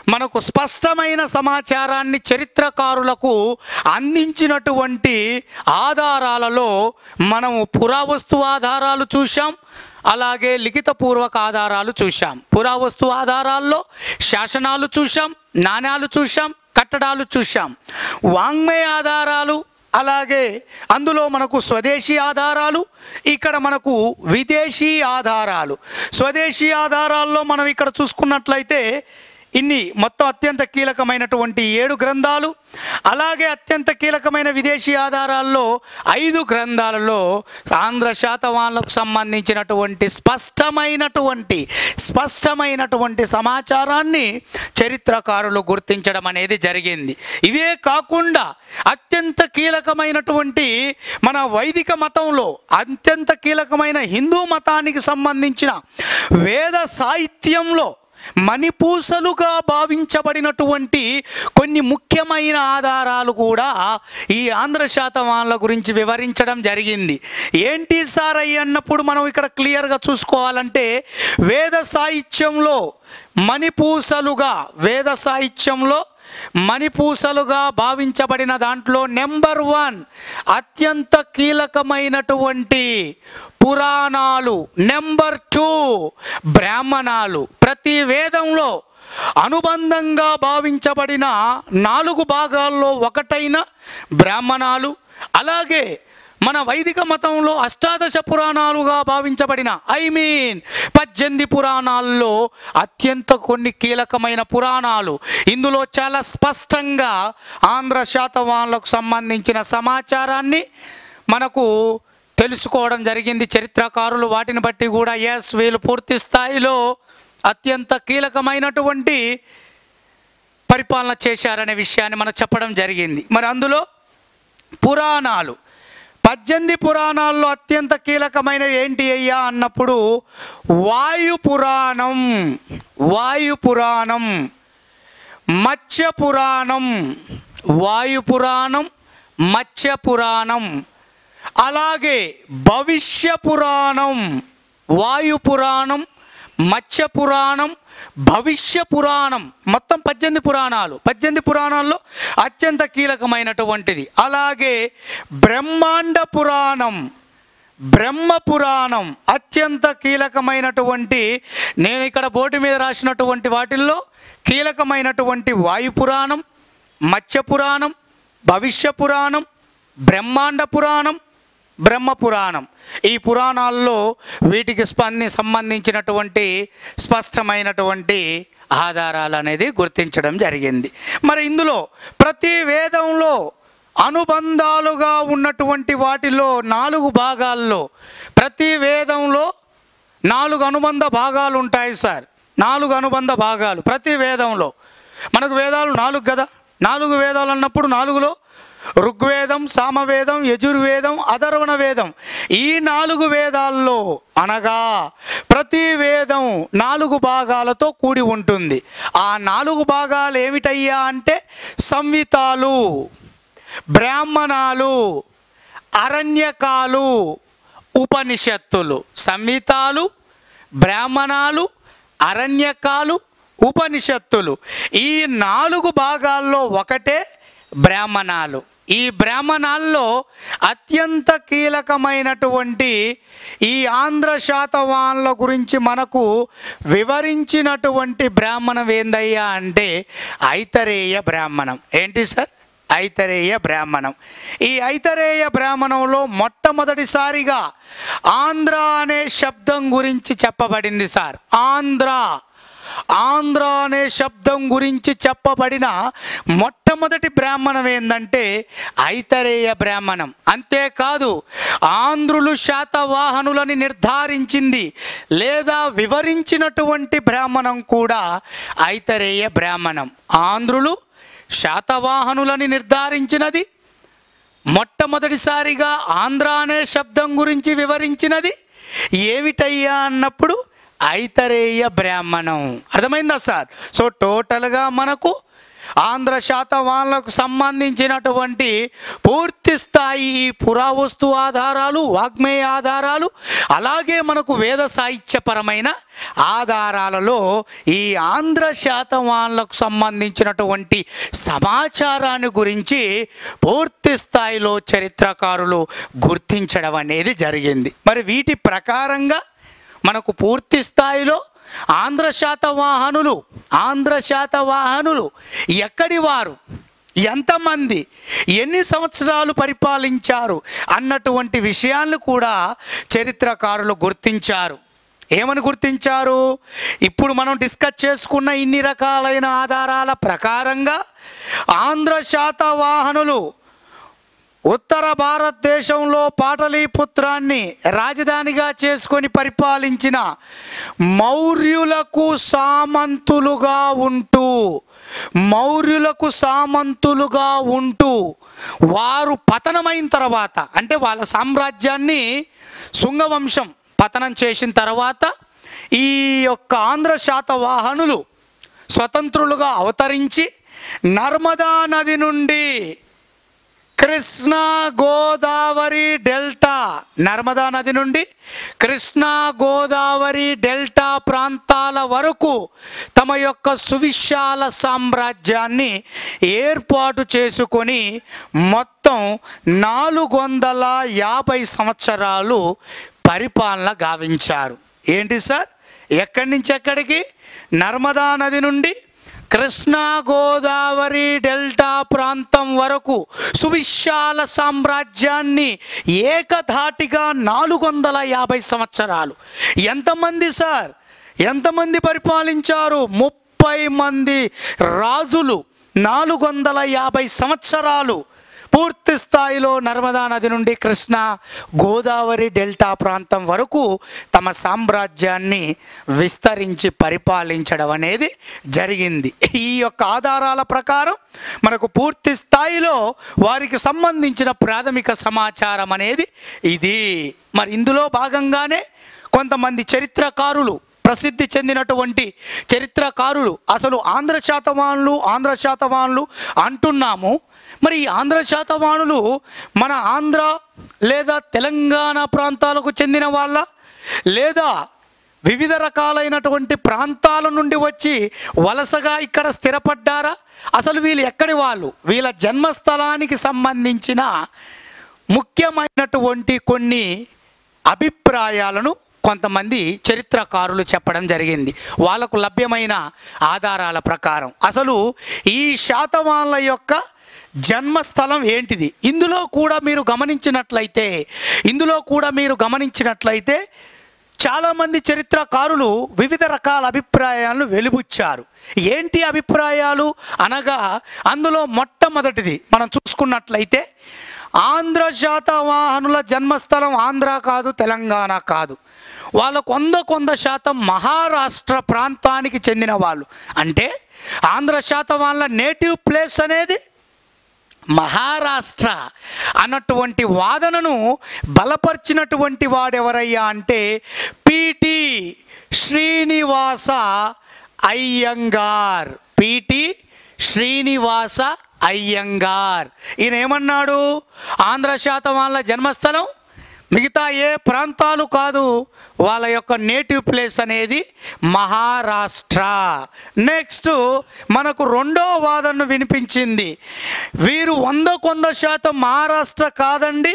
మనకు స్పష్టమైన సమాచారాన్ని చరిత్రకారులకు అందించినటువంటి ఆధారాలలో మనము పురావస్తు ఆధారాలు చూశాం. అలాగే లిఖితపూర్వక ఆధారాలు చూశాం. పురావస్తు ఆధారాల్లో శాసనాలు చూశాం నాణ్యాలు చూశాం కట్టడాలు చూశాం. వాంగ్మయ ఆధారాలు అలాగే అందులో మనకు స్వదేశీ ఆధారాలు ఇక్కడ మనకు విదేశీ ఆధారాలు. స్వదేశీ ఆధారాల్లో మనం ఇక్కడ చూసుకున్నట్లయితే ఇన్ని మొత్తం అత్యంత కీలకమైనటువంటి ఏడు గ్రంథాలు అలాగే అత్యంత కీలకమైన విదేశీ ఆధారాల్లో ఐదు గ్రంథాలలో ఆంధ్ర శాతవాన్లకు సంబంధించినటువంటి స్పష్టమైనటువంటి స్పష్టమైనటువంటి సమాచారాన్ని చరిత్రకారులు గుర్తించడం అనేది జరిగింది. ఇవే కాకుండా అత్యంత కీలకమైనటువంటి మన వైదిక మతంలో అత్యంత కీలకమైన హిందూ మతానికి సంబంధించిన వేద సాహిత్యంలో మణిపూసలుగా భావించబడినటువంటి కొన్ని ముఖ్యమైన ఆధారాలు కూడా ఈ ఆంధ్ర శాతవాన్ల గురించి వివరించడం జరిగింది. ఏంటి సార్ అయ్యి అన్నప్పుడు మనం ఇక్కడ క్లియర్గా చూసుకోవాలంటే వేద సాహిత్యంలో మణిపూసలుగా వేద సాహిత్యంలో మణిపూసలుగా భావించబడిన దాంట్లో నెంబర్ వన్ అత్యంత కీలకమైనటువంటి పురాణాలు. నెంబర్ టూ బ్రాహ్మణాలు. ప్రతి వేదంలో అనుబంధంగా భావించబడిన నాలుగు భాగాల్లో ఒకటైన బ్రాహ్మణాలు. అలాగే మన వైదిక మతంలో అష్టాదశ పురాణాలుగా భావించబడిన ఐ మీన్ పద్దెనిమిది పురాణాల్లో అత్యంత కొన్ని కీలకమైన పురాణాలు. ఇందులో చాలా స్పష్టంగా ఆంధ్ర శాతవాన్లకు సంబంధించిన సమాచారాన్ని మనకు తెలుసుకోవడం జరిగింది. చరిత్రకారులు వాటిని బట్టి కూడా ఎస్ వీళ్ళు పూర్తి స్థాయిలో అత్యంత కీలకమైనటువంటి పరిపాలన చేశారనే విషయాన్ని మనం చెప్పడం జరిగింది. మరి అందులో పురాణాలు. పద్దెనిమిది పురాణాల్లో అత్యంత కీలకమైనవి ఏంటి అయ్యా అన్నప్పుడు వాయు పురాణం వాయు పురాణం మత్స్య పురాణం వాయు పురాణం మత్స్య పురాణం అలాగే భవిష్య పురాణం వాయు పురాణం మత్స్య పురాణం భవిష్య పురాణం మొత్తం పద్దెనిమిది పురాణాలు. పద్దెనిమిది పురాణాల్లో అత్యంత కీలకమైనటువంటిది. అలాగే బ్రహ్మాండ పురాణం బ్రహ్మ పురాణం అత్యంత కీలకమైనటువంటి నేను ఇక్కడ బోర్డు మీద రాసినటువంటి వాటిల్లో కీలకమైనటువంటి వాయు పురాణం మత్స్య పురాణం భవిష్య పురాణం బ్రహ్మాండ పురాణం బ్రహ్మ పురాణం. ఈ పురాణాల్లో వీటికి స్పంది సంబంధించినటువంటి స్పష్టమైనటువంటి ఆధారాలు అనేది గుర్తించడం జరిగింది. మరి ఇందులో ప్రతి వేదంలో అనుబంధాలుగా ఉన్నటువంటి వాటిలో నాలుగు భాగాల్లో ప్రతి వేదంలో నాలుగు అనుబంధ భాగాలు ఉంటాయి సార్. నాలుగు అనుబంధ భాగాలు ప్రతి వేదంలో. మనకు వేదాలు నాలుగు కదా? నాలుగు వేదాలు అన్నప్పుడు నాలుగులో ఋగ్వేదం సామవేదం యజుర్వేదం అధర్వణ వేదం ఈ నాలుగు వేదాల్లో అనగా ప్రతి వేదం నాలుగు భాగాలతో కూడి ఉంటుంది. ఆ నాలుగు భాగాలు ఏమిటయ్యా అంటే సంహితాలు బ్రాహ్మణాలు అరణ్యకాలు ఉపనిషత్తులు. సంహితాలు బ్రాహ్మణాలు అరణ్యకాలు ఉపనిషత్తులు. ఈ నాలుగు భాగాల్లో ఒకటే బ్రాహ్మణాలు. ఈ బ్రాహ్మణాల్లో అత్యంత కీలకమైనటువంటి ఈ ఆంధ్ర శాతవాన్ల గురించి మనకు వివరించినటువంటి బ్రాహ్మణం ఏందయ్యా అంటే ఐతరేయ బ్రాహ్మణం. ఏంటి సార్? ఐతరేయ బ్రాహ్మణం. ఈ ఐతరేయ బ్రాహ్మణంలో మొట్టమొదటిసారిగా ఆంధ్ర అనే శబ్దం గురించి చెప్పబడింది సార్. ఆంధ్ర. ఆంధ్ర అనే శబ్దం గురించి చెప్పబడిన మొట్టమొదటి బ్రాహ్మణం ఏంటంటే ఐతరేయ బ్రాహ్మణం. అంతేకాదు ఆంధ్రులు శాతవాహనులని నిర్ధారించింది లేదా వివరించినటువంటి బ్రాహ్మణం కూడా ఐతరేయ బ్రాహ్మణం. ఆంధ్రులు శాతవాహనులని నిర్ధారించినది మొట్టమొదటిసారిగా ఆంధ్ర అనే శబ్దం గురించి వివరించినది. ఏమిటయ్యా అన్నప్పుడు ఐతరేయ బ్రాహ్మణం. అర్థమైందా సార్? సో టోటల్గా మనకు ఆంధ్ర శాతవాన్లకు సంబంధించినటువంటి పూర్తి స్థాయి పురావస్తు ఆధారాలు వాగ్మేయ ఆధారాలు అలాగే మనకు వేద సాహిత్యపరమైన ఆధారాలలో ఈ ఆంధ్ర శాతవాన్లకు సంబంధించినటువంటి సమాచారాన్ని గురించి పూర్తి స్థాయిలో చరిత్రకారులు గుర్తించడం అనేది జరిగింది. మరి వీటి ప్రకారంగా మనకు పూర్తి స్థాయిలో ఆంధ్రశాత వాహనులు ఆంధ్రశాత వాహనులు ఎక్కడి వారు? ఎంతమంది? ఎన్ని సంవత్సరాలు పరిపాలించారు? అన్నటువంటి విషయాలను కూడా చరిత్రకారులు గుర్తించారు. ఏమని గుర్తించారు? ఇప్పుడు మనం డిస్కస్ చేసుకున్న ఇన్ని రకాలైన ఆధారాల ప్రకారంగా ఆంధ్రశాత వాహనులు ఉత్తర భారతదేశంలో పాటలీపుత్రాన్ని రాజధానిగా చేసుకొని పరిపాలించిన మౌర్యులకు సామంతులుగా ఉంటూ మౌర్యులకు సామంతులుగా ఉంటూ వారు పతనమైన తర్వాత అంటే వాళ్ళ సామ్రాజ్యాన్ని శృంగవంశం పతనం చేసిన తర్వాత ఈ యొక్క ఆంధ్ర శాతవాహనులు స్వతంత్రులుగా అవతరించి నర్మదా నది నుండి కృష్ణా గోదావరి డెల్టా నర్మదా నది నుండి కృష్ణా గోదావరి డెల్టా ప్రాంతాల వరకు తమ యొక్క సువిశాల సామ్రాజ్యాన్ని ఏర్పాటు చేసుకొని మొత్తం నాలుగు వందల యాభై సంవత్సరాలు పరిపాలన గావించారు. ఏంటి సార్? ఎక్కడి నుంచి ఎక్కడికి? నర్మదా నది నుండి కృష్ణా గోదావరి డెల్టా ప్రాంతం వరకు సువిశాల సామ్రాజ్యాన్ని ఏకధాటిగా నాలుగు వందల యాభై సంవత్సరాలు. ఎంతమంది సార్? ఎంతమంది పరిపాలించారు? ముప్పై మంది రాజులు. నాలుగు వందల యాభై సంవత్సరాలు. పూర్తి స్థాయిలో నర్మదా నది నుండి కృష్ణా గోదావరి డెల్టా ప్రాంతం వరకు తమ సామ్రాజ్యాన్ని విస్తరించి పరిపాలించడం అనేది జరిగింది. ఈ యొక్క ఆధారాల ప్రకారం మనకు పూర్తి స్థాయిలో వారికి సంబంధించిన ప్రాథమిక సమాచారం అనేది ఇది. మరి ఇందులో భాగంగానే కొంతమంది చరిత్రకారులు ప్రసిద్ధి చెందినటువంటి చరిత్రకారులు అసలు ఆంధ్ర శాతవాన్లు ఆంధ్ర శాతవాన్లు అంటున్నాము. మరి ఈ ఆంధ్ర శాతవానులు మన ఆంధ్ర లేదా తెలంగాణ ప్రాంతాలకు చెందిన వాళ్ళ లేదా వివిధ రకాలైనటువంటి ప్రాంతాల నుండి వచ్చి వలసగా ఇక్కడ స్థిరపడ్డారా? అసలు వీళ్ళు ఎక్కడి వాళ్ళు? వీళ్ళ జన్మస్థలానికి సంబంధించిన ముఖ్యమైనటువంటి కొన్ని అభిప్రాయాలను కొంతమంది చరిత్రకారులు చెప్పడం జరిగింది. వాళ్ళకు లభ్యమైన ఆధారాల ప్రకారం. అసలు ఈ శాతవాన్ల యొక్క జన్మస్థలం ఏంటిది? ఇందులో కూడా మీరు గమనించినట్లయితే ఇందులో కూడా మీరు గమనించినట్లయితే చాలామంది చరిత్రకారులు వివిధ రకాల అభిప్రాయాలను వెలుబుచ్చారు. ఏంటి అభిప్రాయాలు? అనగా అందులో మొట్టమొదటిది మనం చూసుకున్నట్లయితే ఆంధ్ర శాతవాహనుల జన్మస్థలం ఆంధ్ర కాదు తెలంగాణ కాదు. వాళ్ళ కొంద కొంద శాతం మహారాష్ట్ర ప్రాంతానికి చెందిన వాళ్ళు. అంటే ఆంధ్ర శాతవాన్ల నేటివ్ ప్లేస్ అనేది మహారాష్ట్ర అన్నటువంటి వాదనను బలపరిచినటువంటి వాడెవరయ్యా అంటే పిటి శ్రీనివాస అయ్యంగార్. పిటి శ్రీనివాస అయ్యంగార్. ఈయన ఏమన్నాడు ఆంధ్ర శాతవాన్ల జన్మస్థలం? మిగతా ఏ ప్రాంతాలు కాదు వాళ్ళ యొక్క నేటివ్ ప్లేస్ అనేది మహారాష్ట్ర. నెక్స్ట్ మనకు రెండో వాదనను వినిపించింది. వీరు వంద కొంద శాతం మహారాష్ట్ర కాదండి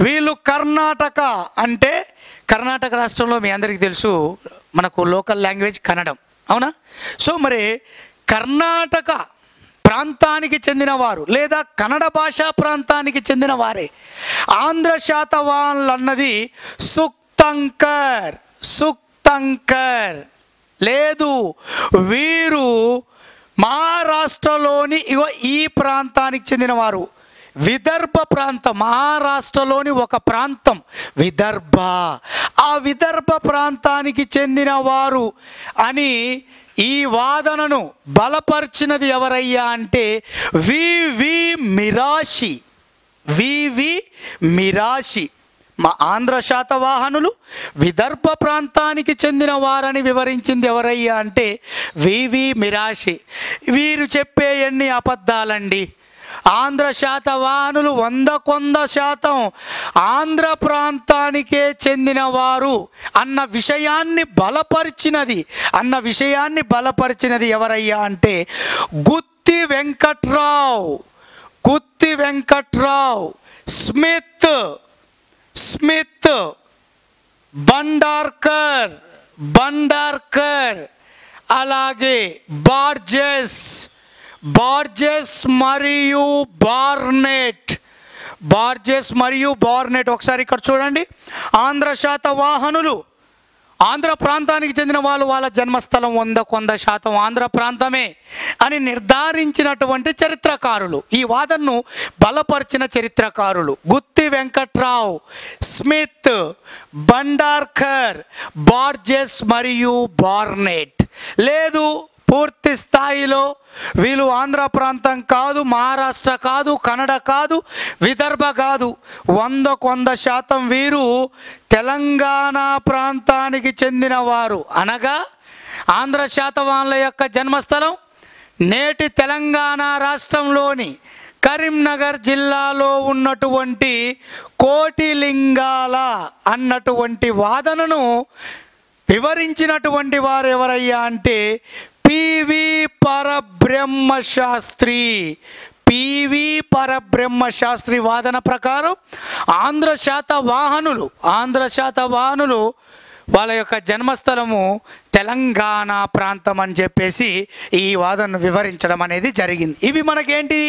వీళ్ళు కర్ణాటక. అంటే కర్ణాటక రాష్ట్రంలో మీ అందరికీ తెలుసు మనకు లోకల్ లాంగ్వేజ్ కన్నడం. అవునా? సో మరి కర్ణాటక ప్రాంతానికి చెందినవారు లేదా కన్నడ భాషా ప్రాంతానికి చెందిన వారే ఆంధ్ర శాతవాన్లు అన్నది సుక్తంకర్ సుక్తంకర్. లేదు వీరు మహారాష్ట్రలోని ఇగో ఈ ప్రాంతానికి చెందినవారు. విదర్భ ప్రాంతం మహారాష్ట్రలోని ఒక ప్రాంతం విదర్భ. ఆ విదర్భ ప్రాంతానికి చెందినవారు అని ఈ వాదనను బలపరిచినది ఎవరయ్యా అంటే వివి మిరాషి. వివి మిరాషి. మా ఆంధ్ర శాతవాహనులు విదర్భ ప్రాంతానికి చెందిన వారని వివరించింది ఎవరయ్యా అంటే వివి మిరాషి. వీరు చెప్పే ఎన్ని అబద్ధాలండి? ఆంధ్ర శాతవాహనులు వంద కొంద శాతం ఆంధ్ర ప్రాంతానికే చెందిన వారు అన్న విషయాన్ని బలపరిచినది అన్న విషయాన్ని బలపరిచినది ఎవరయ్యా అంటే గుత్తి వెంకట్రావు గుత్తి వెంకట్రావు స్మిత్ స్మిత్ బండార్కర్ బండార్కర్ అలాగే బార్జెస్ బార్జెస్ మరియు బార్నెట్. బార్జెస్ మరియు బార్నెట్. ఒకసారి ఇక్కడ చూడండి. ఆంధ్ర శాత వాహనులు. ఆంధ్ర ప్రాంతానికి చెందిన వాళ్ళు వాళ్ళ జన్మస్థలం వంద కొంద శాతం ఆంధ్ర ప్రాంతమే అని నిర్ధారించినటువంటి చరిత్రకారులు. ఈ వాదనను బలపరిచిన చరిత్రకారులు. గుత్తి వెంకట్రావు స్మిత్ బండార్కర్ బార్జెస్ మరియు బార్నెట్. లేదు పూర్తి స్థాయిలో వీళ్ళు ఆంధ్ర ప్రాంతం కాదు మహారాష్ట్ర కాదు కన్నడ కాదు విదర్భ కాదు. వందకు వంద శాతం వీరు తెలంగాణ ప్రాంతానికి చెందిన వారు అనగా ఆంధ్ర శాతవాన్ల యొక్క జన్మస్థలం నేటి తెలంగాణ రాష్ట్రంలోని కరీంనగర్ జిల్లాలో ఉన్నటువంటి కోటిలింగాల అన్నటువంటి వాదనను వివరించినటువంటి వారు ఎవరయ్యా అంటే పివి పరబ్రహ్మ శాస్త్రి పివి పరబ్రహ్మ శాస్త్రి వాదన ప్రకారం ఆంధ్ర శాత వాహనులు ఆంధ్ర శాత వాహనులు వాళ్ళ యొక్క జన్మస్థలము తెలంగాణ ప్రాంతం అని చెప్పేసి ఈ వాదనను వివరించడం అనేది జరిగింది. ఇవి మనకేంటి?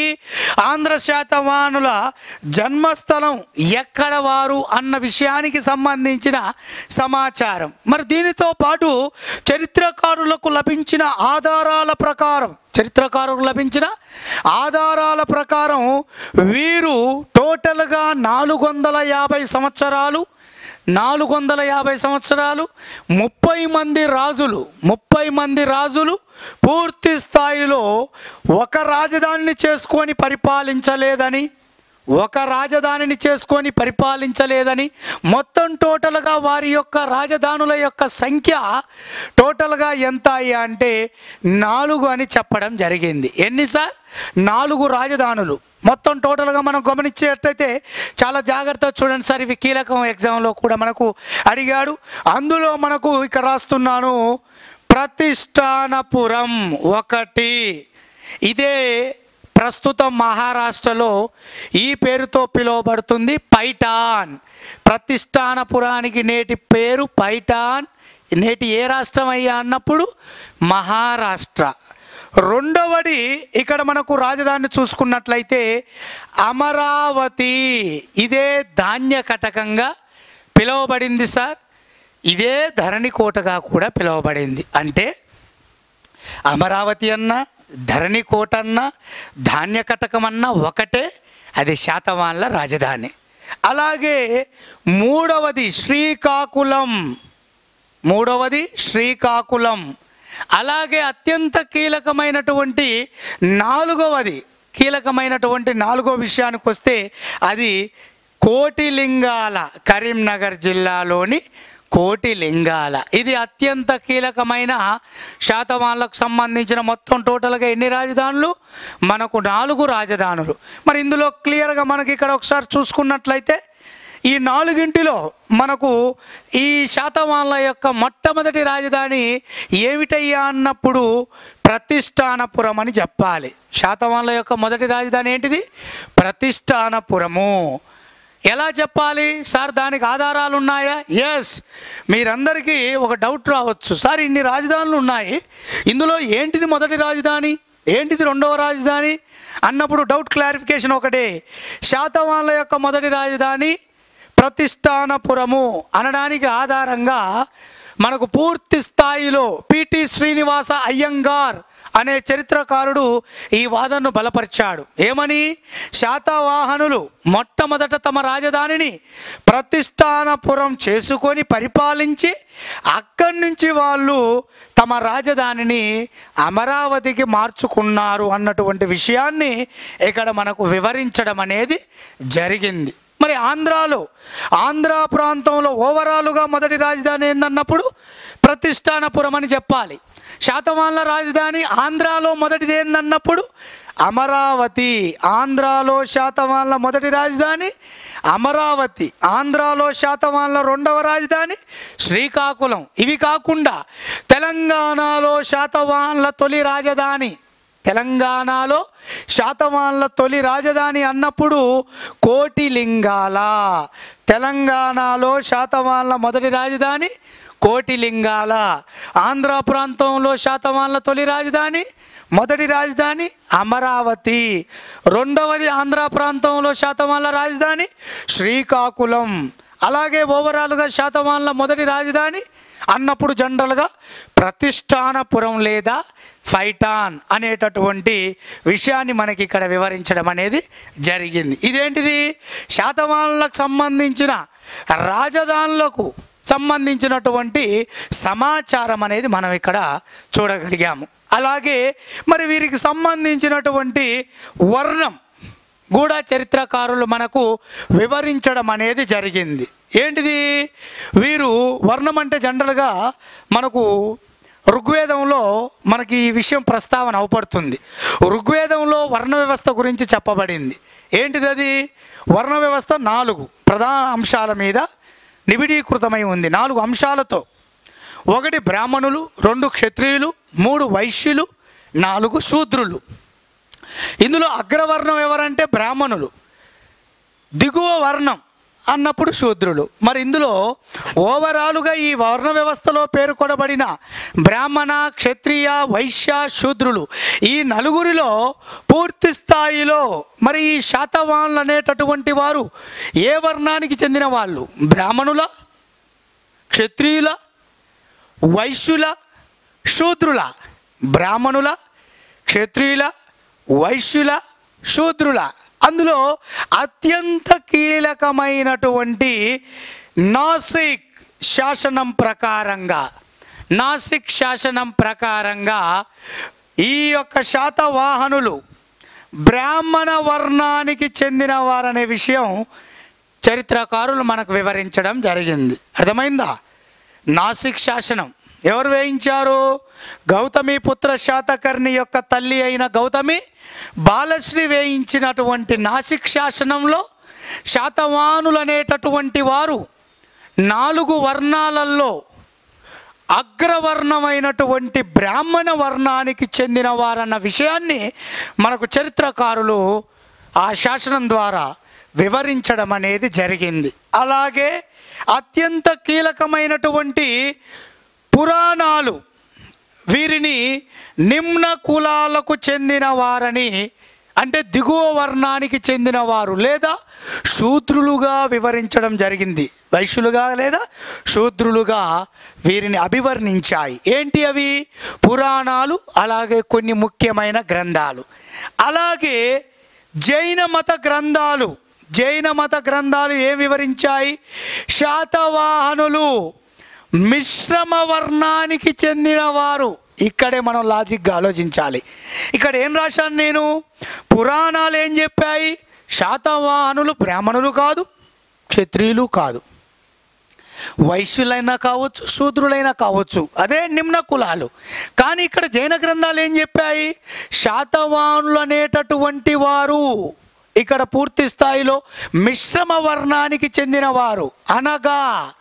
ఆంధ్ర శాతవానుల జన్మస్థలం ఎక్కడ వారు అన్న విషయానికి సంబంధించిన సమాచారం. మరి దీనితో పాటు చరిత్రకారులకు లభించిన ఆధారాల ప్రకారం చరిత్రకారులకు లభించిన ఆధారాల ప్రకారం వీరు టోటల్గా నాలుగు వందల యాభై సంవత్సరాలు నాలుగు వందల యాభై సంవత్సరాలు ముప్పై మంది రాజులు ముప్పై మంది రాజులు పూర్తి స్థాయిలో ఒక రాజధానిని చేసుకొని పరిపాలించలేదని ఒక రాజధానిని చేసుకొని పరిపాలించలేదని మొత్తం టోటల్గా వారి యొక్క రాజధానుల యొక్క సంఖ్య టోటల్గా ఎంత అయ్యా అంటే నాలుగు అని చెప్పడం జరిగింది. ఎన్ని సార్? నాలుగు రాజధానులు. మొత్తం టోటల్గా మనం గమనించేటైతే చాలా జాగ్రత్తగా చూడండి సార్. ఇవి కీలకం ఎగ్జామ్లో కూడా మనకు అడిగాడు. అందులో మనకు ఇక్కడ రాస్తున్నాను ప్రతిష్టానపురం ఒకటి. ఇదే ప్రస్తుతం మహారాష్ట్రలో ఈ పేరుతో పిలువబడుతుంది పైఠాన్. ప్రతిష్టానపురానికి నేటి పేరు పైఠాన్. నేటి ఏ రాష్ట్రం అయ్యా అన్నప్పుడు మహారాష్ట్ర. రెండవది ఇక్కడ మనకు రాజధాని చూసుకున్నట్లయితే అమరావతి. ఇదే ధాన్య కటకంగా పిలువబడింది సార్. ఇదే ధరణి కోటగా కూడా పిలువబడింది. అంటే అమరావతి అన్న ధరణి కోట అన్న ధాన్య కటకం ఒకటే అది శాతవాన్ల రాజధాని. అలాగే మూడవది శ్రీకాకుళం. మూడవది శ్రీకాకుళం. అలాగే అత్యంత కీలకమైనటువంటి నాలుగవది కీలకమైనటువంటి నాలుగో విషయానికి వస్తే అది కోటిలింగాల కరీంనగర్ జిల్లాలోని కోటిలింగాల ఇది అత్యంత కీలకమైన శాతవాన్లకు సంబంధించిన మొత్తం టోటల్గా ఎన్ని రాజధానులు? మనకు నాలుగు రాజధానులు. మరి ఇందులో క్లియర్గా మనకి ఇక్కడ ఒకసారి చూసుకున్నట్లయితే ఈ నాలుగింటిలో మనకు ఈ శాతవాన్ల యొక్క మొట్టమొదటి రాజధాని ఏమిటయ్యా అన్నప్పుడు ప్రతిష్టానపురం అని చెప్పాలి. శాతవాన్ల యొక్క మొదటి రాజధాని ఏంటిది? ప్రతిష్టానపురము. ఎలా చెప్పాలి? సార్ దానికి ఆధారాలు ఉన్నాయా ఎస్ మీరందరికీ ఒక డౌట్ రావచ్చు. సార్ ఇన్ని రాజధానులు ఉన్నాయి ఇందులో ఏంటిది మొదటి రాజధాని? ఏంటిది రెండవ రాజధాని? అన్నప్పుడు డౌట్ క్లారిఫికేషన్ ఒకటే. శాతవాన్ల యొక్క మొదటి రాజధాని ప్రతిష్టానపురము అనడానికి ఆధారంగా మనకు పూర్తి స్థాయిలో పిటి శ్రీనివాస అయ్యంగార్ అనే చరిత్రకారుడు ఈ వాదనను బలపరిచాడు. ఏమని? శాతవాహనులు మొట్టమొదట తమ రాజధానిని ప్రతిష్టానపురం చేసుకొని పరిపాలించి అక్కడి నుంచి వాళ్ళు తమ రాజధానిని అమరావతికి మార్చుకున్నారు అన్నటువంటి విషయాన్ని ఇక్కడ మనకు వివరించడం అనేది జరిగింది. మరి ఆంధ్రాలో ఆంధ్ర ప్రాంతంలో ఓవరాలుగా మొదటి రాజధాని ఏందన్నప్పుడు? ప్రతిష్టానపురం అని చెప్పాలి. శాతవాన్ల రాజధాని ఆంధ్రాలో మొదటిది ఏందన్నప్పుడు అమరావతి. ఆంధ్రాలో శాతవాన్ల మొదటి రాజధాని అమరావతి. ఆంధ్రాలో శాతవాన్ల రెండవ రాజధాని శ్రీకాకుళం. ఇవి కాకుండా తెలంగాణలో శాతవాన్ల తొలి రాజధాని. తెలంగాణలో శాతవాన్ల తొలి రాజధాని అన్నప్పుడు కోటిలింగాల. తెలంగాణలో శాతవాన్ల మొదటి రాజధాని కోటిలింగాల ఆంధ్ర ప్రాంతంలో శాతవాన్ల తొలి రాజధాని మొదటి రాజధాని అమరావతి. రెండవది ఆంధ్ర ప్రాంతంలో శాతవాన్ల రాజధాని శ్రీకాకుళం. అలాగే ఓవరాల్గా శాతవాన్ల మొదటి రాజధాని అన్నప్పుడు జనరల్గా ప్రతిష్టానపురం లేదా ఫైటాన్ అనేటటువంటి విషయాన్ని మనకి ఇక్కడ వివరించడం అనేది జరిగింది. ఇదేంటిది? శాతవాన్లకు సంబంధించిన రాజధానులకు సంబంధించినటువంటి సమాచారం అనేది మనం ఇక్కడ చూడగలిగాము. అలాగే మరి వీరికి సంబంధించినటువంటి వర్ణం కూడా చరిత్రకారులు మనకు వివరించడం అనేది జరిగింది. ఏంటిది? వీరు వర్ణం అంటే జనరల్గా మనకు ఋగ్వేదంలో మనకి ఈ విషయం ప్రస్తావన అవపడుతుంది. ఋగ్వేదంలో వర్ణ వ్యవస్థ గురించి చెప్పబడింది. ఏంటిది అది? వర్ణ వ్యవస్థ నాలుగు ప్రధాన అంశాల మీద నిబిడీకృతమై ఉంది. నాలుగు అంశాలతో. ఒకటి బ్రాహ్మణులు రెండు క్షత్రియులు మూడు వైశ్యులు నాలుగు శూద్రులు. ఇందులో అగ్రవర్ణం ఎవరంటే బ్రాహ్మణులు. దిగువ వర్ణం అన్నప్పుడు శూద్రులు. మరి ఇందులో ఓవరాలుగా ఈ వర్ణ వ్యవస్థలో పేర్కొనబడిన బ్రాహ్మణ క్షత్రియ వైశ్య శూద్రులు ఈ నలుగురిలో పూర్తి స్థాయిలో మరి ఈ శాతవాన్లు అనేటటువంటి వారు ఏ వర్ణానికి చెందిన వాళ్ళు? బ్రాహ్మణుల క్షత్రియుల వైశ్యుల శూద్రుల. బ్రాహ్మణుల క్షత్రియుల వైశ్యుల శూద్రుల. అందులో అత్యంత కీలకమైనటువంటి నాసిక్ శాసనం ప్రకారంగా నాసిక్ శాసనం ప్రకారంగా ఈ యొక్క శాతవాహనులు బ్రాహ్మణ వర్ణానికి చెందిన వారనే విషయం చరిత్రకారులు మనకు వివరించడం జరిగింది. అర్థమైందా? నాసిక్ శాసనం. ఎవరు వేయించారు? గౌతమి పుత్ర శాతకర్ణి యొక్క తల్లి అయిన గౌతమి బాలశ్రీ వేయించినటువంటి నాసిక్ శాసనంలో శాతవానులు అనేటటువంటి వారు నాలుగు వర్ణాలలో అగ్రవర్ణమైనటువంటి బ్రాహ్మణ వర్ణానికి చెందిన వారన్న విషయాన్ని మనకు చరిత్రకారులు ఆ శాసనం ద్వారా వివరించడం అనేది జరిగింది. అలాగే అత్యంత కీలకమైనటువంటి పురాణాలు వీరిని నిమ్న కులాలకు చెందిన వారని అంటే దిగువ వర్ణానికి చెందినవారు లేదా శూద్రులుగా వివరించడం జరిగింది. వైశ్యులుగా లేదా శూద్రులుగా వీరిని అభివర్ణించాయి. ఏంటి అవి? పురాణాలు అలాగే కొన్ని ముఖ్యమైన గ్రంథాలు. అలాగే జైన మత గ్రంథాలు. జైన మత గ్రంథాలు ఏం వివరించాయి? శాతవాహనులు. మిశ్రమ వర్ణానికి చెందిన వారు ఇక్కడే మనం లాజిక్గా ఆలోచించాలి. ఇక్కడ ఏం రాశాను నేను? పురాణాలు ఏం చెప్పాయి? శాతవాహనులు బ్రాహ్మణులు కాదు క్షత్రియులు కాదు. వైశ్యులైనా కావచ్చు శూద్రులైనా కావచ్చు అదే నిమ్న కులాలు. కానీ ఇక్కడ జైన గ్రంథాలు ఏం చెప్పాయి? శాతవాహనులు అనేటటువంటి వారు ఇక్కడ పూర్తి స్థాయిలో మిశ్రమ వర్ణానికి చెందిన వారు అనగా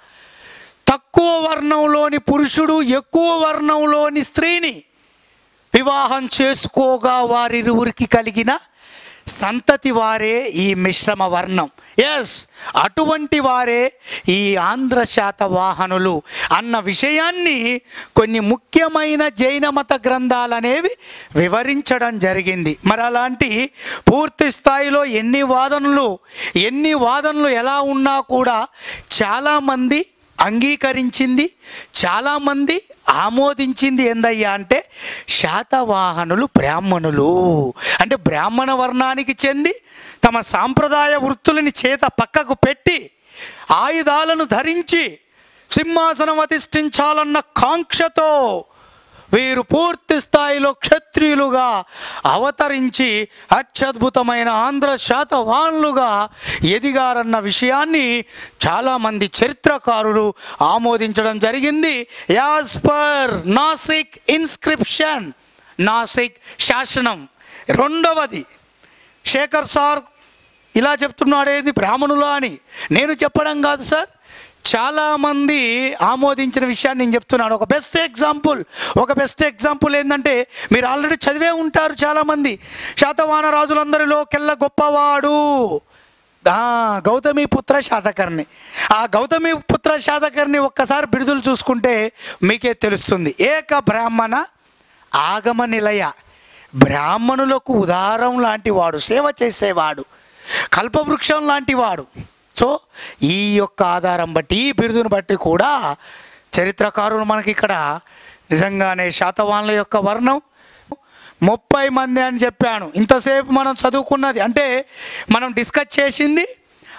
తక్కువ వర్ణంలోని పురుషుడు ఎక్కువ వర్ణంలోని స్త్రీని వివాహం చేసుకోగా వారిరువురికి కలిగిన సంతతి వారే ఈ మిశ్రమ వర్ణం. ఎస్ అటువంటి వారే ఈ ఆంధ్రశాత వాహనులు అన్న విషయాన్ని కొన్ని ముఖ్యమైన జైన మత గ్రంథాలు అనేవి వివరించడం జరిగింది. మరి అలాంటి పూర్తి స్థాయిలో ఎన్ని వాదనలు ఎన్ని వాదనలు ఎలా ఉన్నా కూడా చాలామంది అంగీకరించింది చాలామంది ఆమోదించింది ఏందయ్యా అంటే శాతవాహనులు బ్రాహ్మణులు. అంటే బ్రాహ్మణ వర్ణానికి చెంది తమ సాంప్రదాయ వృత్తులని చేత పక్కకు పెట్టి ఆయుధాలను ధరించి సింహాసనం అధిష్ఠించాలన్న కాంక్షతో వీరు పూర్తి స్థాయిలో క్షత్రియులుగా అవతరించి అత్యద్భుతమైన ఆంధ్ర శాతవాన్లుగా ఎదిగారన్న విషయాన్ని చాలామంది చరిత్రకారులు ఆమోదించడం జరిగింది. As per Nasik inscription Nasik శాసనం. రెండవది శేఖర్ సార్ ఇలా చెప్తున్నాడేది? బ్రాహ్మణులా అని. నేను చెప్పడం కాదు సార్. చాలామంది ఆమోదించిన విషయాన్ని నేను చెప్తున్నాను. ఒక బెస్ట్ ఎగ్జాంపుల్ ఒక బెస్ట్ ఎగ్జాంపుల్ ఏంటంటే మీరు ఆల్రెడీ చదివే ఉంటారు చాలామంది. శాతవాన రాజులందరిలో కెల్ల గొప్పవాడు. గౌతమి పుత్ర శాతకర్ణి. ఆ గౌతమి పుత్ర శాతకర్ణి ఒక్కసారి బిడుదలు చూసుకుంటే మీకే తెలుస్తుంది. ఏక బ్రాహ్మణ ఆగమ నిలయ. బ్రాహ్మణులకు ఉదారం లాంటి వాడు సేవ చేసేవాడు. కల్పవృక్షం లాంటి వాడు. సో ఈ యొక్క ఆధారం బట్టి ఈ బిరుదును బట్టి కూడా చరిత్రకారులు మనకి ఇక్కడ నిజంగానే శాతవాన్ల యొక్క వర్ణం. ముప్పై మంది అని చెప్పాను. ఇంతసేపు మనం చదువుకున్నది. అంటే మనం డిస్కస్ చేసింది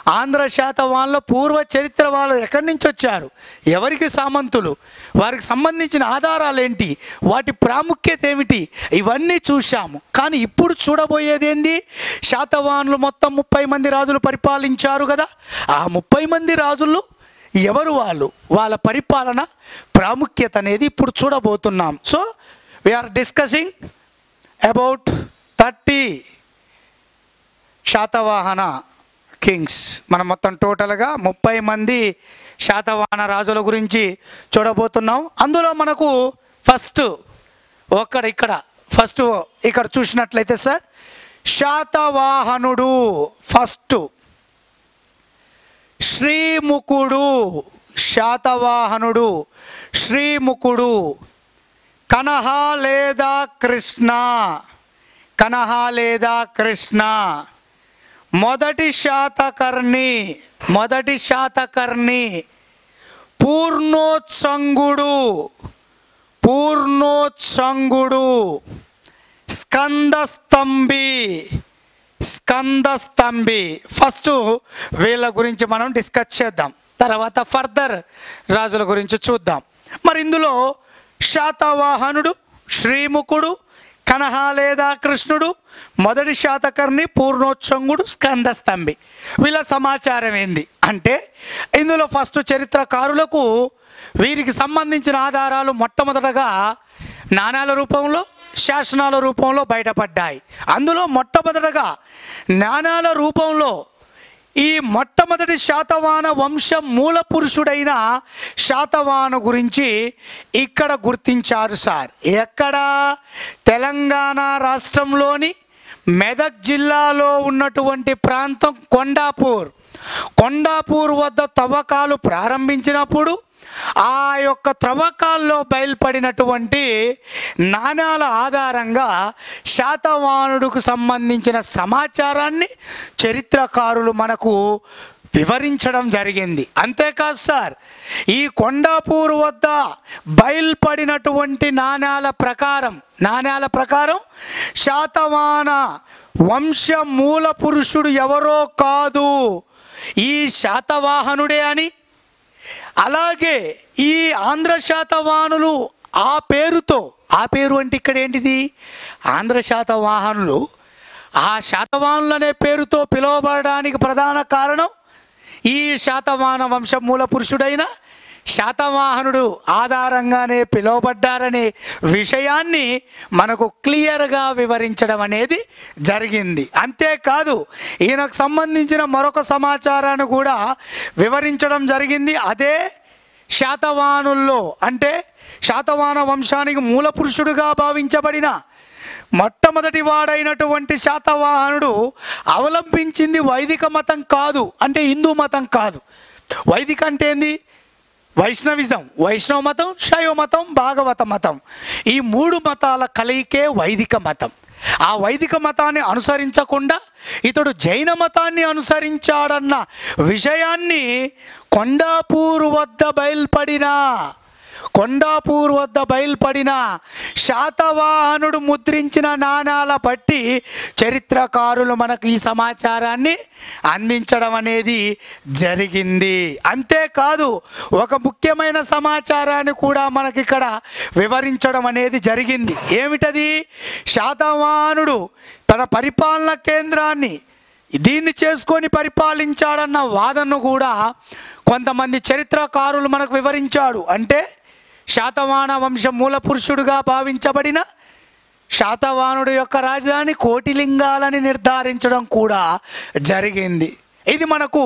ఆంధ్ర శాతవాన్ల పూర్వ చరిత్ర వాళ్ళు ఎక్కడి నుంచి వచ్చారు? ఎవరికి సామంతులు? వారికి సంబంధించిన ఆధారాలు ఏంటి వాటి ప్రాముఖ్యత ఏమిటి? ఇవన్నీ చూశాము. కానీ ఇప్పుడు చూడబోయేది ఏంది? శాతవాన్లు మొత్తం ముప్పై మంది రాజులు పరిపాలించారు కదా. ఆ ముప్పై మంది రాజులు ఎవరు వాళ్ళు? వాళ్ళ పరిపాలన ప్రాముఖ్యత అనేది ఇప్పుడు చూడబోతున్నాం. So we're discussing about thirty Satavahana kings. మనం మొత్తం టోటల్గా ముప్పై మంది శాతవాహన రాజుల గురించి చూడబోతున్నాం. అందులో మనకు ఫస్ట్ ఒక్కడ ఇక్కడ. ఫస్ట్ ఇక్కడ చూసినట్లయితే సార్ శాతవాహనుడు ఫస్ట్ శ్రీముఖుడు శాతవాహనుడు శ్రీముఖుడు కనహ లేదా కృష్ణ కనహ లేదా కృష్ణ. మొదటి శాతకర్ణి మొదటి శాతకర్ణి పూర్ణోత్సంగుడు పూర్ణోత్సంగుడు స్కందస్తంభి స్కందస్తంభి. ఫస్ట్ వీళ్ళ గురించి మనం డిస్కస్ చేద్దాం. తర్వాత ఫర్దర్ రాజుల గురించి చూద్దాం. మరి ఇందులో శాతవాహనుడు శ్రీముఖుడు కనహ లేదా కృష్ణుడు మొదటి శాతకర్ణి పూర్ణోత్సంగుడు స్కందస్తంభి. వీళ్ళ సమాచారం ఏంది? అంటే ఇందులో ఫస్ట్ చరిత్రకారులకు వీరికి సంబంధించిన ఆధారాలు మొట్టమొదటగా నాణాల రూపంలో శాసనాల రూపంలో బయటపడ్డాయి. అందులో మొట్టమొదటగా నాణాల రూపంలో ఈ మొట్టమొదటి శాతవాన వంశం మూల పురుషుడైన శాతవాన గురించి ఇక్కడ గుర్తించారు సార్. ఎక్కడ? తెలంగాణ రాష్ట్రంలోని మెదక్ జిల్లాలో ఉన్నటువంటి ప్రాంతం కొండాపూర్. కొండాపూర్ వద్ద తవ్వకాలు ప్రారంభించినప్పుడు ఆ యొక్క త్రవ్వకాల్లో బయలుపడినటువంటి నాణాల ఆధారంగా శాతవానుడికి సంబంధించిన సమాచారాన్ని చరిత్రకారులు మనకు వివరించడం జరిగింది. అంతేకాదు సార్ ఈ కొండాపూర్ వద్ద బయలుపడినటువంటి నాణాల ప్రకారం నాణాల ప్రకారం శాతవాన వంశ మూల పురుషుడు ఎవరో కాదు. ఈ శాతవాహనుడే అని అలాగే ఈ ఆంధ్ర శాతవాహనులు ఆ పేరుతో ఆ పేరు అంటే ఇక్కడ ఏంటిది? ఆంధ్ర శాతవాహనులు ఆ శాతవాహనులు అనే పేరుతో పిలువబడడానికి ప్రధాన కారణం ఈ శాతవాహన వంశ మూల పురుషుడైన శాతవాహనుడు ఆధారంగానే పిలువబడ్డారనే విషయాన్ని మనకు క్లియర్గా వివరించడం అనేది జరిగింది. అంతేకాదు ఈయనకు సంబంధించిన మరొక సమాచారాన్ని కూడా వివరించడం జరిగింది. అదే శాతవాహనుల్లో అంటే శాతవాహన వంశానికి మూల పురుషుడుగా భావించబడిన మొట్టమొదటి వాడైనటువంటి శాతవాహనుడు అవలంబించింది వైదిక మతం కాదు అంటే హిందూ మతం కాదు. వైదిక అంటే ఏంది? వైష్ణవిజం వైష్ణవ మతం శైవ మతం భాగవత మతం. ఈ మూడు మతాల కలయికే వైదిక మతం. ఆ వైదిక మతాన్ని అనుసరించకుండా ఇతడు జైన మతాన్ని అనుసరించాడన్న విషయాన్ని కొండాపూర్ వద్ద బయల్పడిన కొండాపూర్ వద్ద బయల్పడిన శాతవాహనుడు ముద్రించిన నాణాల బట్టి చరిత్రకారులు మనకు ఈ సమాచారాన్ని అందించడం అనేది జరిగింది. అంతేకాదు ఒక ముఖ్యమైన సమాచారాన్ని కూడా మనకి ఇక్కడ వివరించడం అనేది జరిగింది. ఏమిటది? శాతవాహనుడు తన పరిపాలన కేంద్రాన్ని దీన్ని చేసుకొని పరిపాలించాడన్న వాదనను కూడా కొంతమంది చరిత్రకారులు మనకు వివరించాడు అంటే శాతవాన వంశ మూల పురుషుడుగా భావించబడిన శాతవానుడు యొక్క రాజధాని కోటిలింగాలని నిర్ధారించడం కూడా జరిగింది. ఇది మనకు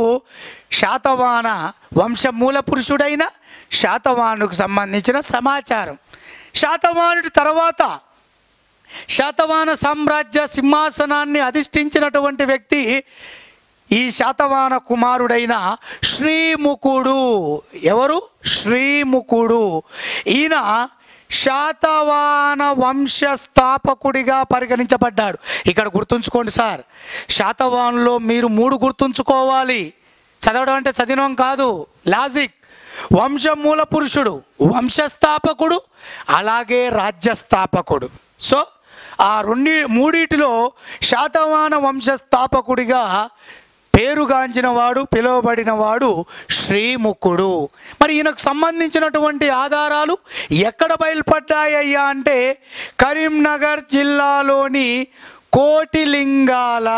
శాతవాన వంశ మూల పురుషుడైన శాతవానుకు సంబంధించిన సమాచారం. శాతవానుడి తర్వాత శాతవాన సామ్రాజ్య సింహాసనాన్ని అధిష్ఠించినటువంటి వ్యక్తి ఈ శాతవాహన కుమారుడైన శ్రీముఖుడు ఎవరు? శ్రీముఖుడు ఈయన శాతవాన వంశ స్థాపకుడిగా పరిగణించబడ్డాడు. ఇక్కడ గుర్తుంచుకోండి సార్ శాతవానులో మీరు మూడు గుర్తుంచుకోవాలి. చదవడం అంటే చదివం కాదు. లాజిక్ వంశ మూల పురుషుడు వంశస్థాపకుడు అలాగే రాజ్యస్థాపకుడు. సో ఆ రెండు మూడిటిలో శాతవాహన వంశస్థాపకుడిగా పేరుగాంచిన వాడు పిలువబడిన వాడు శ్రీముఖుడు. మరి ఈయనకు సంబంధించినటువంటి ఆధారాలు ఎక్కడ బయలుపడ్డాయ్యా అంటే కరీంనగర్ జిల్లాలోని కోటిలింగాల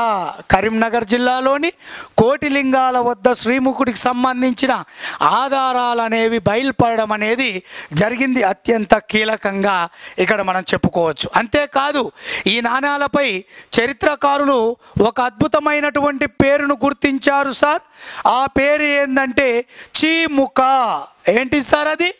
కరీంనగర్ జిల్లాలోని కోటిలింగాల వద్ద శ్రీముఖుడికి సంబంధించిన ఆధారాలు అనేవి బయలుపడడం అనేది జరిగింది అత్యంత కీలకంగా ఇక్కడ మనం చెప్పుకోవచ్చు. అంతేకాదు ఈ నాణాలపై చరిత్రకారులు ఒక అద్భుతమైనటువంటి పేరును గుర్తించారు సార్. ఆ పేరు ఏంటంటే చీముక. ఏంటి సార్ అది?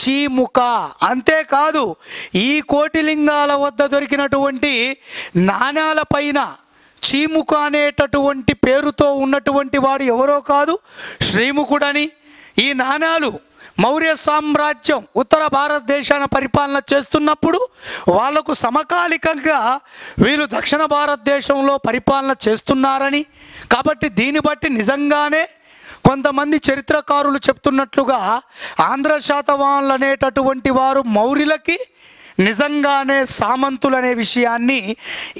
చీముక. అంతేకాదు ఈ కోటిలింగాల వద్ద దొరికినటువంటి నాణాల పైన చీముక అనేటటువంటి పేరుతో ఉన్నటువంటి వాడు ఎవరో కాదు శ్రీముఖుడని. ఈ నాణాలు మౌర్య సామ్రాజ్యం ఉత్తర భారతదేశాన పరిపాలన చేస్తున్నప్పుడు వాళ్ళకు సమకాలికంగా వీరు దక్షిణ భారతదేశంలో పరిపాలన చేస్తున్నారని. కాబట్టి దీన్ని బట్టి నిజంగానే కొంతమంది చరిత్రకారులు చెప్తున్నట్లుగా ఆంధ్ర శాతవాహనులు అనేటటువంటి వారు మౌర్యులకి నిజంగానే సామంతులు అనే విషయాన్ని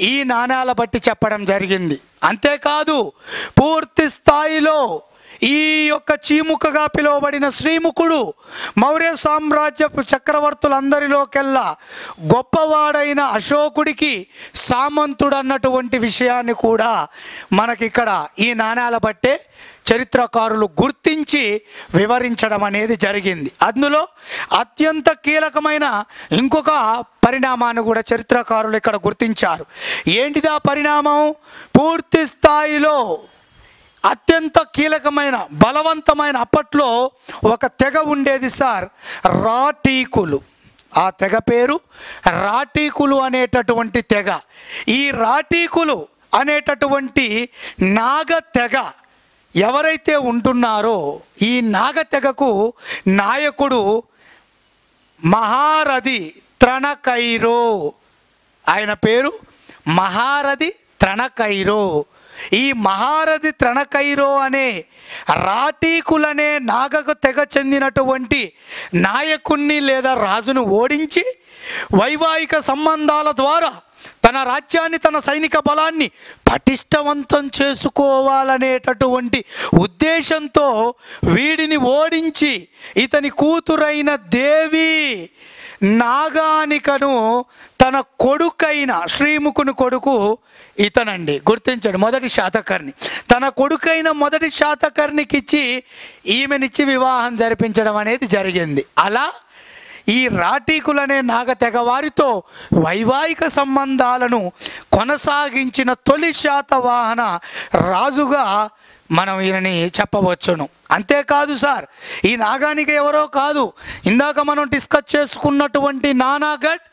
ఈ నాణాల బట్టి చెప్పడం జరిగింది. అంతేకాదు పూర్తి స్థాయిలో ఈ యొక్క చీముకగా పిలువబడిన శ్రీముఖుడు మౌర్య సామ్రాజ్యపు చక్రవర్తులందరిలోకెల్లా గొప్పవాడైన అశోకుడికి సామంతుడు అన్నటువంటి విషయాన్ని కూడా మనకిక్కడ ఈ నాణాల బట్టే చరిత్రకారులు గుర్తించి వివరించడం అనేది జరిగింది. అందులో అత్యంత కీలకమైన ఇంకొక పరిణామాన్ని కూడా చరిత్రకారులు ఇక్కడ గుర్తించారు. ఏంటిది ఆ పరిణామం? పూర్తి స్థాయిలో అత్యంత కీలకమైన బలవంతమైన అప్పట్లో ఒక తెగ ఉండేది సార్ రాటీకులు. ఆ తెగ పేరు రాటీకులు అనేటటువంటి తెగ. ఈ రాటీకులు అనేటటువంటి నాగ తెగ ఎవరైతే ఉంటున్నారో ఈ నాగ తెగకు నాయకుడు మహారథి త్రణకైరో. ఆయన పేరు మహారథి త్రణకైరో. ఈ మహారథి త్రణకైరో అనే రాటీకులనే నాగకు తెగ చెందినటువంటి నాయకుణ్ణి లేదా రాజును ఓడించి వైవాహిక సంబంధాల ద్వారా తన రాజ్యాన్ని తన సైనిక బలాన్ని పటిష్టవంతం చేసుకోవాలనేటటువంటి ఉద్దేశంతో వీడిని ఓడించి ఇతని కూతురైన దేవి నాగానికను తన కొడుకైన శ్రీముఖుని కొడుకు ఇతనండి. గుర్తించండి మొదటి శాతకర్ణి. తన కొడుకైన మొదటి శాతకర్ణికి ఇచ్చి ఈమెనిచ్చి వివాహం జరిపించడం అనేది జరిగింది. అలా ఈ రాటీకులనే నాగ తెగవారితో వైవాహిక సంబంధాలను కొనసాగించిన తొలి శాతవాహన రాజుగా మనం ఈయనని చెప్పవచ్చును. అంతేకాదు సార్ ఈ నాగానికి ఎవరో కాదు ఇందాక మనం డిస్కస్ చేసుకున్నటువంటి నానాగఢ్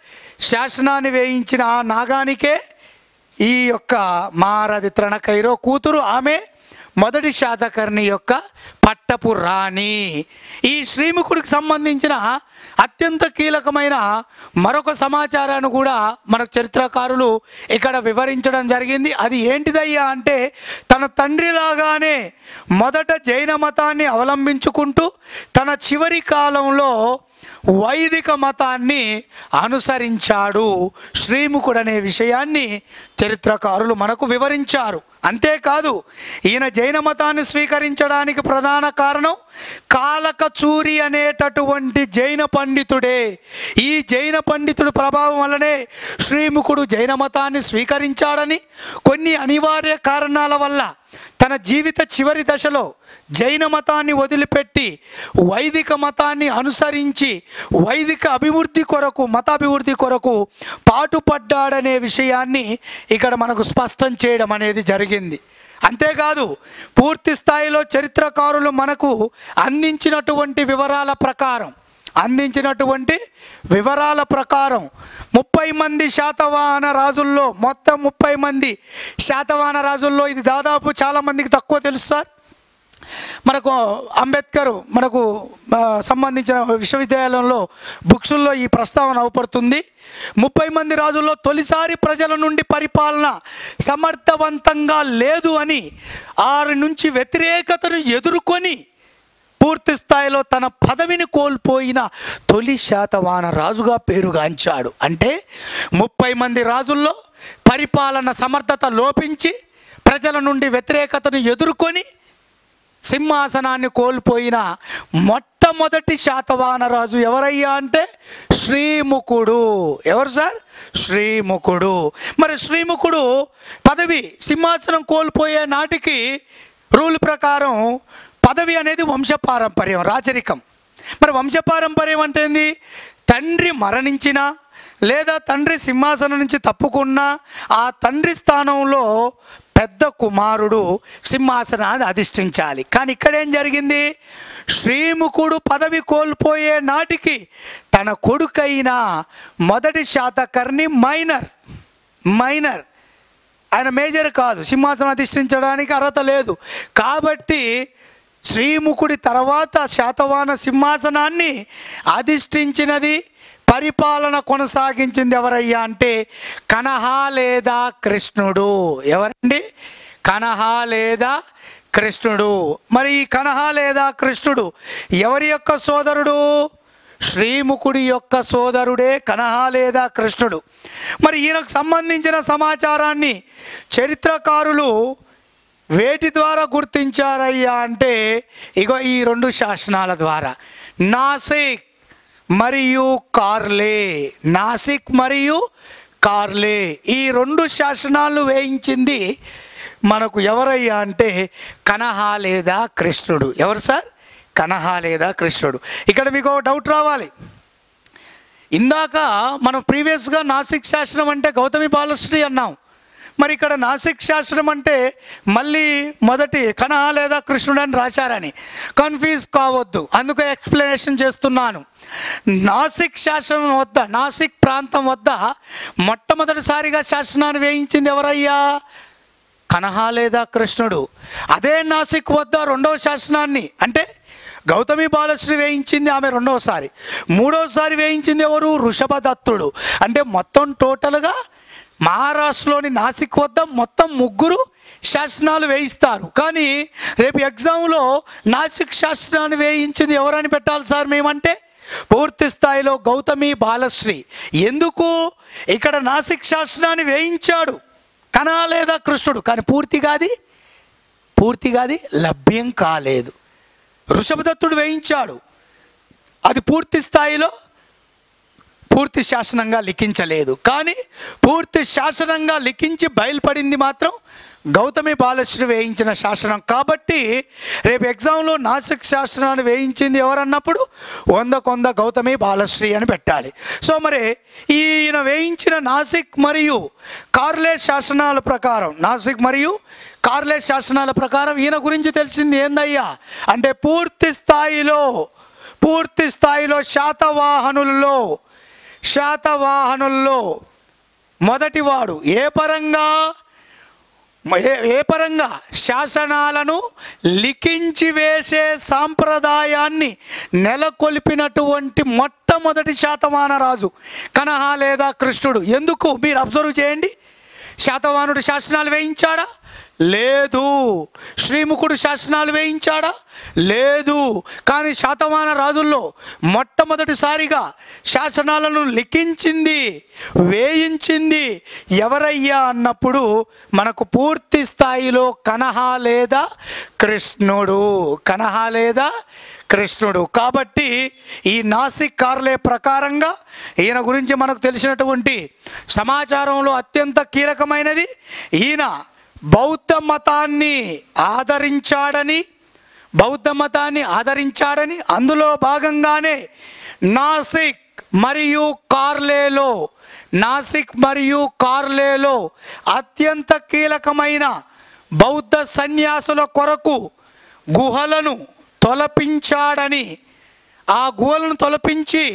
శాసనాన్ని వేయించిన ఆ నాగానికే ఈ యొక్క మహారథి త్రణకైరో కూతురు ఆమె మొదటి శాతకర్ణి యొక్క పట్టపు రాణి. ఈ శ్రీముఖుడికి సంబంధించిన అత్యంత కీలకమైన మరొక సమాచారాన్ని కూడా మనకు చరిత్రకారులు ఇక్కడ వివరించడం జరిగింది. అది ఏంటిదయ్యా అంటే తన తండ్రిలాగానే మొదట జైన మతాన్ని అవలంబించుకుంటూ తన చివరి కాలంలో వైదిక మతాన్ని అనుసరించాడు. శ్రీముఖుడు అనే విషయాన్ని చరిత్రకారులు మనకు వివరించారు. అంతేకాదు ఈయన జైన మతాన్ని స్వీకరించడానికి ప్రధాన కారణం కాలకచూరి అనేటటువంటి జైన పండితుడే. ఈ జైన పండితుడు ప్రభావం వల్లనే శ్రీముఖుడు జైన మతాన్ని స్వీకరించాడని కొన్ని అనివార్య కారణాల వల్ల తన జీవిత చివరి దశలో జైన మతాన్ని వదిలిపెట్టి వైదిక మతాన్ని అనుసరించి వైదిక అభివృద్ధి కొరకు మతాభివృద్ధి కొరకు పాటుపడ్డాడనే విషయాన్ని ఇక్కడ మనకు స్పష్టం చేయడం అనేది జరిగింది. అంతేకాదు పూర్తి స్థాయిలో చరిత్రకారులు మనకు అందించినటువంటి వివరాల ప్రకారం అందించినటువంటి వివరాల ప్రకారం ముప్పై మంది శాతవాహన రాజుల్లో మొత్తం ముప్పై మంది శాతవాహన రాజుల్లో ఇది దాదాపు చాలామందికి తక్కువ తెలుసు సార్. మనకు అంబేద్కర్ మనకు సంబంధించిన విశ్వవిద్యాలయంలో బుక్స్లో ఈ ప్రస్తావన అవపడుతుంది. ముప్పై మంది రాజుల్లో తొలిసారి ప్రజల నుండి పరిపాలన సమర్థవంతంగా లేదు అని ఆరు నుంచి వ్యతిరేకతను ఎదుర్కొని పూర్తి స్థాయిలో తన పదవిని కోల్పోయిన తొలి శాతవాన రాజుగా పేరుగాంచాడు. అంటే ముప్పై మంది రాజుల్లో పరిపాలన సమర్థత లోపించి ప్రజల నుండి వ్యతిరేకతను ఎదుర్కొని సింహాసనాన్ని కోల్పోయిన మొట్టమొదటి శాతవాన రాజు ఎవరయ్యా అంటే శ్రీముఖుడు. ఎవరు సార్? శ్రీముఖుడు. మరి శ్రీముఖుడు పదవి సింహాసనం కోల్పోయే నాటికి రూల్ ప్రకారం పదవి అనేది వంశపారంపర్యం రాచరికం. మరి వంశపారంపర్యం అంటే ఏంది? తండ్రి మరణించినా లేదా తండ్రి సింహాసనం నుంచి తప్పుకున్నా ఆ తండ్రి స్థానంలో పెద్ద కుమారుడు సింహాసనాన్ని అధిష్ఠించాలి. కానీ ఇక్కడ ఏం జరిగింది? శ్రీముఖుడు పదవి కోల్పోయే నాటికి తన కొడుకైన మొదటి శాతకర్ణి మైనర్ మైనర్. ఆయన మేజర్ కాదు. సింహాసనం అధిష్ఠించడానికి అర్హత లేదు. కాబట్టి శ్రీముఖుడి తర్వాత శాతవాన సింహాసనాన్ని అధిష్ఠించినది పరిపాలన కొనసాగించింది ఎవరయ్యా అంటే కనహ లేదా కృష్ణుడు. ఎవరండి? కనహ లేదా కృష్ణుడు. మరి ఈ కనహ లేదా కృష్ణుడు ఎవరి యొక్క సోదరుడు? శ్రీముఖుడి యొక్క సోదరుడే కనహ లేదా కృష్ణుడు. మరి ఈయనకు సంబంధించిన సమాచారాన్ని చరిత్రకారులు వేటి ద్వారా గుర్తించారయ్యా అంటే ఇగో ఈ రెండు శాసనాల ద్వారా. నాసిక్ మరియు కార్లే. నాసిక్ మరియు కార్లే. ఈ రెండు శాసనాలు వేయించింది మనకు ఎవరయ్యా అంటే కనహా లేదా కృష్ణుడు. ఎవరు సార్? కనహా లేదా కృష్ణుడు. ఇక్కడ మీకు ఒక డౌట్ రావాలి. ఇందాక మనం ప్రీవియస్గా నాసిక్ శాసనం అంటే గౌతమి బాలశ్రీ అన్నాం. మరి ఇక్కడ నాసిక్ శాస్త్రం అంటే మళ్ళీ మొదటి కనహ లేదా కృష్ణుడు అని రాశారని. కన్ఫ్యూజ్ కావద్దు. అందుకు ఎక్స్ప్లెనేషన్ చేస్తున్నాను. నాసిక్ శాసనం వద్ద నాసిక్ ప్రాంతం వద్ద మొట్టమొదటిసారిగా శాసనాన్ని వేయించింది ఎవరయ్యా? కనహ లేదా కృష్ణుడు. అదే నాసిక్ వద్ద రెండవ శాసనాన్ని అంటే గౌతమి బాలశ్రీ వేయించింది ఆమె రెండవసారి మూడవసారి వేయించింది ఎవరు? ఋషభదత్తుడు. అంటే మొత్తం టోటల్గా మహారాష్ట్రలోని నాసిక్ వద్ద మొత్తం ముగ్గురు శాసనాలు వేయిస్తారు. కానీ రేపు ఎగ్జామ్లో నాసిక్ శాసనాన్ని వేయించింది ఎవరని పెట్టాలి సార్ మేమంటే? పూర్తి స్థాయిలో గౌతమి బాలశ్రీ. ఎందుకు? ఇక్కడ నాసిక్ శాసనాన్ని వేయించాడు. కనా లేదా కృష్ణుడు? కానీ పూర్తిగాది పూర్తిగాది లభ్యం కాలేదు. ఋషభదత్తుడు వేయించాడు. అది పూర్తి స్థాయిలో పూర్తి శాసనంగా లిఖించలేదు. కానీ పూర్తి శాసనంగా లిఖించి బయలుపడింది మాత్రం గౌతమి బాలశ్రీ వేయించిన శాసనం. కాబట్టి రేపు ఎగ్జామ్లో నాసిక్ శాసనాన్ని వేయించింది ఎవరన్నప్పుడు వంద కొంద గౌతమి బాలశ్రీ అని పెట్టాలి. సో మరి ఈయన వేయించిన నాసిక్ మరియు కార్లే శాసనాల ప్రకారం నాసిక్ మరియు కార్లే శాసనాల ప్రకారం ఈయన గురించి తెలిసింది ఏందయ్యా? అంటే పూర్తి స్థాయిలో పూర్తి స్థాయిలో శాతవాహనులలో శాతవాహనుల్లో మొదటివాడు ఏ పరంగా? ఏ ఏ పరంగా? శాసనాలను లిఖించి వేసే సాంప్రదాయాన్ని నెలకొల్పినటువంటి మొట్టమొదటి శాతవాన రాజు కనహ లేదా కృష్ణుడు. ఎందుకు? మీరు అబ్జర్వ్ చేయండి. శాతవానుడు శాసనాలు వేయించాడా? లేదు. శ్రీముఖుడు శాసనాలు వేయించాడా? లేదు. కానీ శాతవాన రాజుల్లో మొట్టమొదటిసారిగా శాసనాలను లిఖించింది వేయించింది ఎవరయ్యా అన్నప్పుడు మనకు పూర్తి స్థాయిలో కనహ లేదా కృష్ణుడు. కనహ లేదా కృష్ణుడు. కాబట్టి ఈ నాసిక్ కార్లే ప్రకారంగా ఈయన గురించి మనకు తెలిసినటువంటి సమాచారంలో అత్యంత కీలకమైనది ఈయన బౌద్ధ మతాన్ని ఆదరించాడని బౌద్ధ మతాన్ని ఆదరించాడని అందులో భాగంగానే నాసిక్ మరియు కార్లేలో నాసిక్ మరియు కార్లేలో అత్యంత కీలకమైన బౌద్ధ సన్యాసుల కొరకు గుహలను తొలపించాడని ఆ గుహలను తొలపించి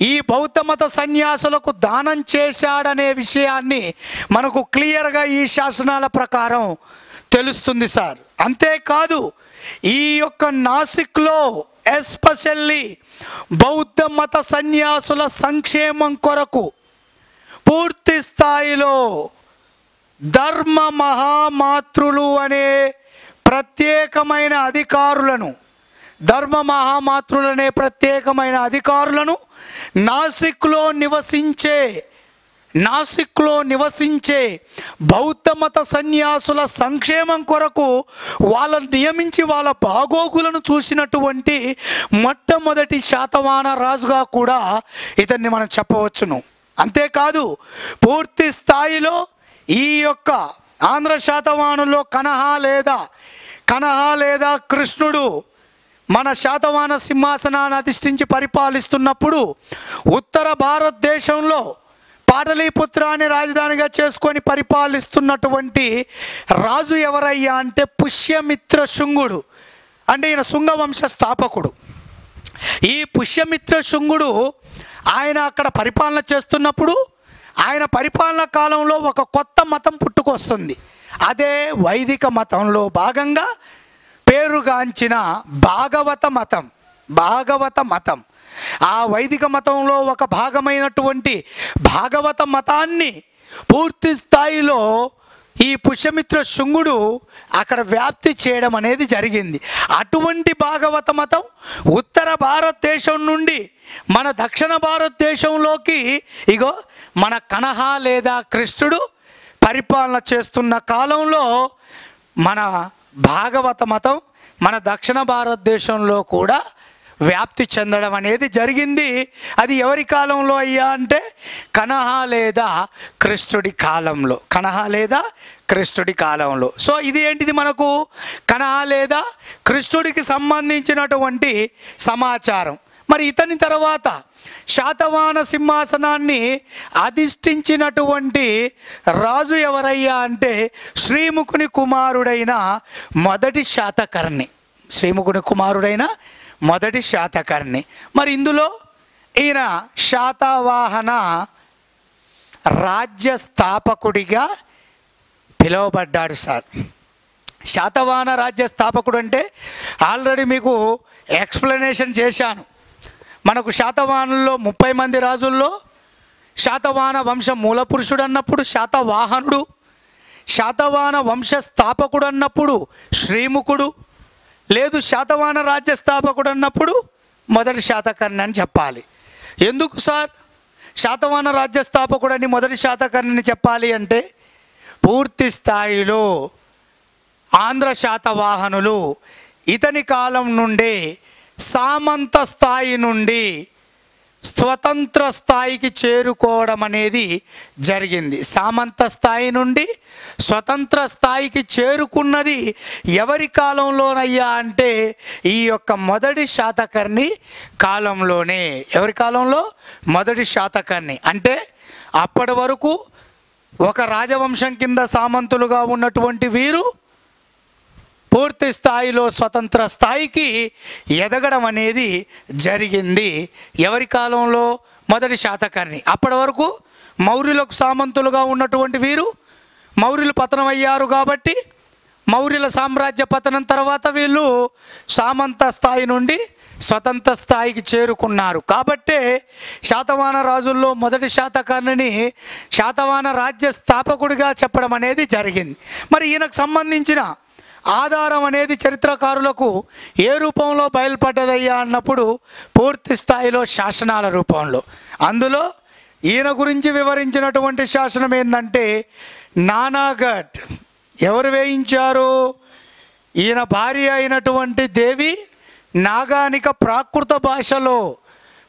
ఈ బౌద్ధ మత సన్యాసులకు దానం చేశాడనే విషయాన్ని మనకు క్లియర్గా ఈ శాసనాల ప్రకారం తెలుస్తుంది సార్. అంతేకాదు ఈ యొక్క నాసిక్లో ఎస్పెషల్లీ బౌద్ధ మత సన్యాసుల సంక్షేమం కొరకు పూర్తి స్థాయిలో ధర్మ మహామాతృలు అనే ప్రత్యేకమైన అధికారులను ధర్మ మహామాతృలనే ప్రత్యేకమైన అధికారులను నాసిక్లో నివసించే నాసిక్లో నివసించే బౌద్ధ మత సన్యాసుల సంక్షేమం కొరకు వాళ్ళని నియమించి వాళ్ళ బాగోగులను చూసినటువంటి మొట్టమొదటి శాతవాన రాజుగా కూడా ఇతన్ని మనం చెప్పవచ్చును. అంతేకాదు పూర్తి స్థాయిలో ఈ యొక్క ఆంధ్ర శాతవానులో కనహ లేదా కనహ లేదా కృష్ణుడు మన శాతవాన సింహాసనాన్ని అధిష్ఠించి పరిపాలిస్తున్నప్పుడు ఉత్తర భారతదేశంలో పాటలీపుత్రాన్ని రాజధానిగా చేసుకొని పరిపాలిస్తున్నటువంటి రాజు ఎవరయ్యా అంటే పుష్యమిత్ర శృంగుడు. అంటే ఈయన శృంగవంశ స్థాపకుడు. ఈ పుష్యమిత్ర శృంగుడు ఆయన అక్కడ పరిపాలన చేస్తున్నప్పుడు ఆయన పరిపాలన కాలంలో ఒక కొత్త మతం పుట్టుకొస్తుంది. అదే వైదిక మతంలో భాగంగా పేరుగాంచిన భాగవత మతం భాగవత మతం. ఆ వైదిక మతంలో ఒక భాగమైనటువంటి భాగవత మతాన్ని పూర్తి స్థాయిలో ఈ పుష్యమిత్ర శృంగుడు అక్కడ వ్యాప్తి చేయడం అనేది జరిగింది. అటువంటి భాగవత మతం ఉత్తర భారతదేశం నుండి మన దక్షిణ భారతదేశంలోకి ఇగో మన కనహ లేదా కృష్ణుడు పరిపాలన చేస్తున్న కాలంలో మన భాగవత మతం మన దక్షిణ భారతదేశంలో కూడా వ్యాప్తి చెందడం అనేది జరిగింది. అది ఎవరి కాలంలో అయ్యా అంటే కనహ లేదా కృష్ణుడి కాలంలో. కనహ లేదా కృష్ణుడి కాలంలో. సో ఇది ఏంటిది మనకు? కనహ లేదా కృష్ణుడికి సంబంధించినటువంటి సమాచారం. మరి ఇతని తర్వాత శాతవాహన సింహాసనాన్ని అధిష్ఠించినటువంటి రాజు ఎవరయ్యా అంటే శ్రీముఖుని కుమారుడైన మొదటి శాతకర్ణి. శ్రీముఖుని కుమారుడైన మొదటి శాతకర్ణి. మరి ఇందులో ఈయన శాతవాహన రాజ్య స్థాపకుడిగా పిలువబడ్డాడు సార్. శాతవాహన రాజ్య స్థాపకుడు అంటే ఆల్రెడీ మీకు ఎక్స్ప్లెనేషన్ చేశాను. మనకు శాతవాహనుల్లో ముప్పై మంది రాజుల్లో శాతవాహన వంశ మూల పురుషుడు అన్నప్పుడు శాతవాహనుడు శాతవాహన వంశ స్థాపకుడు అన్నప్పుడు శ్రీముఖుడు లేదు శాతవాహన రాజ్య స్థాపకుడు అన్నప్పుడు మొదటి శాతకర్ణి అని చెప్పాలి. ఎందుకు సార్? శాతవాహన రాజ్య స్థాపకుడని మొదటి శాతకర్ణిని చెప్పాలి అంటే పూర్తి స్థాయిలో ఆంధ్ర శాతవాహనులు ఇతని కాలం నుండే సామంత స్థాయి నుండి స్వతంత్ర స్థాయికి చేరుకోవడం అనేది జరిగింది. సామంత స్థాయి నుండి స్వతంత్ర స్థాయికి చేరుకున్నది ఎవరి కాలంలోనయ్యా అంటే ఈ యొక్క మొదటి శాతకర్ణి కాలంలోనే. ఎవరి కాలంలో? మొదటి శాతకర్ణి. అంటే అప్పటి వరకు ఒక రాజవంశం కింద సామంతులుగా ఉన్నటువంటి వీరు పూర్తి స్థాయిలో స్వతంత్ర స్థాయికి ఎదగడం అనేది జరిగింది. ఎవరి కాలంలో? మొదటి శాతకర్ణి. అప్పటి వరకు మౌర్యులకు సామంతులుగా ఉన్నటువంటి వీరు మౌర్యులు పతనమయ్యారు కాబట్టి మౌర్యుల సామ్రాజ్య పతనం తర్వాత వీళ్ళు సామంత స్థాయి నుండి స్వతంత్ర స్థాయికి చేరుకున్నారు. కాబట్టే శాతవాన రాజుల్లో మొదటి శాతకర్ణిని శాతవాన రాజ్య స్థాపకుడిగా చెప్పడం అనేది జరిగింది. మరి ఈయనకు సంబంధించిన ఆధారం అనేది చరిత్రకారులకు ఏ రూపంలో బయలుపడ్డదయ్యా అన్నప్పుడు పూర్తి స్థాయిలో శాసనాల రూపంలో. అందులో ఈయన గురించి వివరించినటువంటి శాసనం ఏంటంటే నానాగఢ్ ఎవరు వేయించారు? ఈయన భార్య అయినటువంటి దేవి నాగానిక ప్రాకృత భాషలో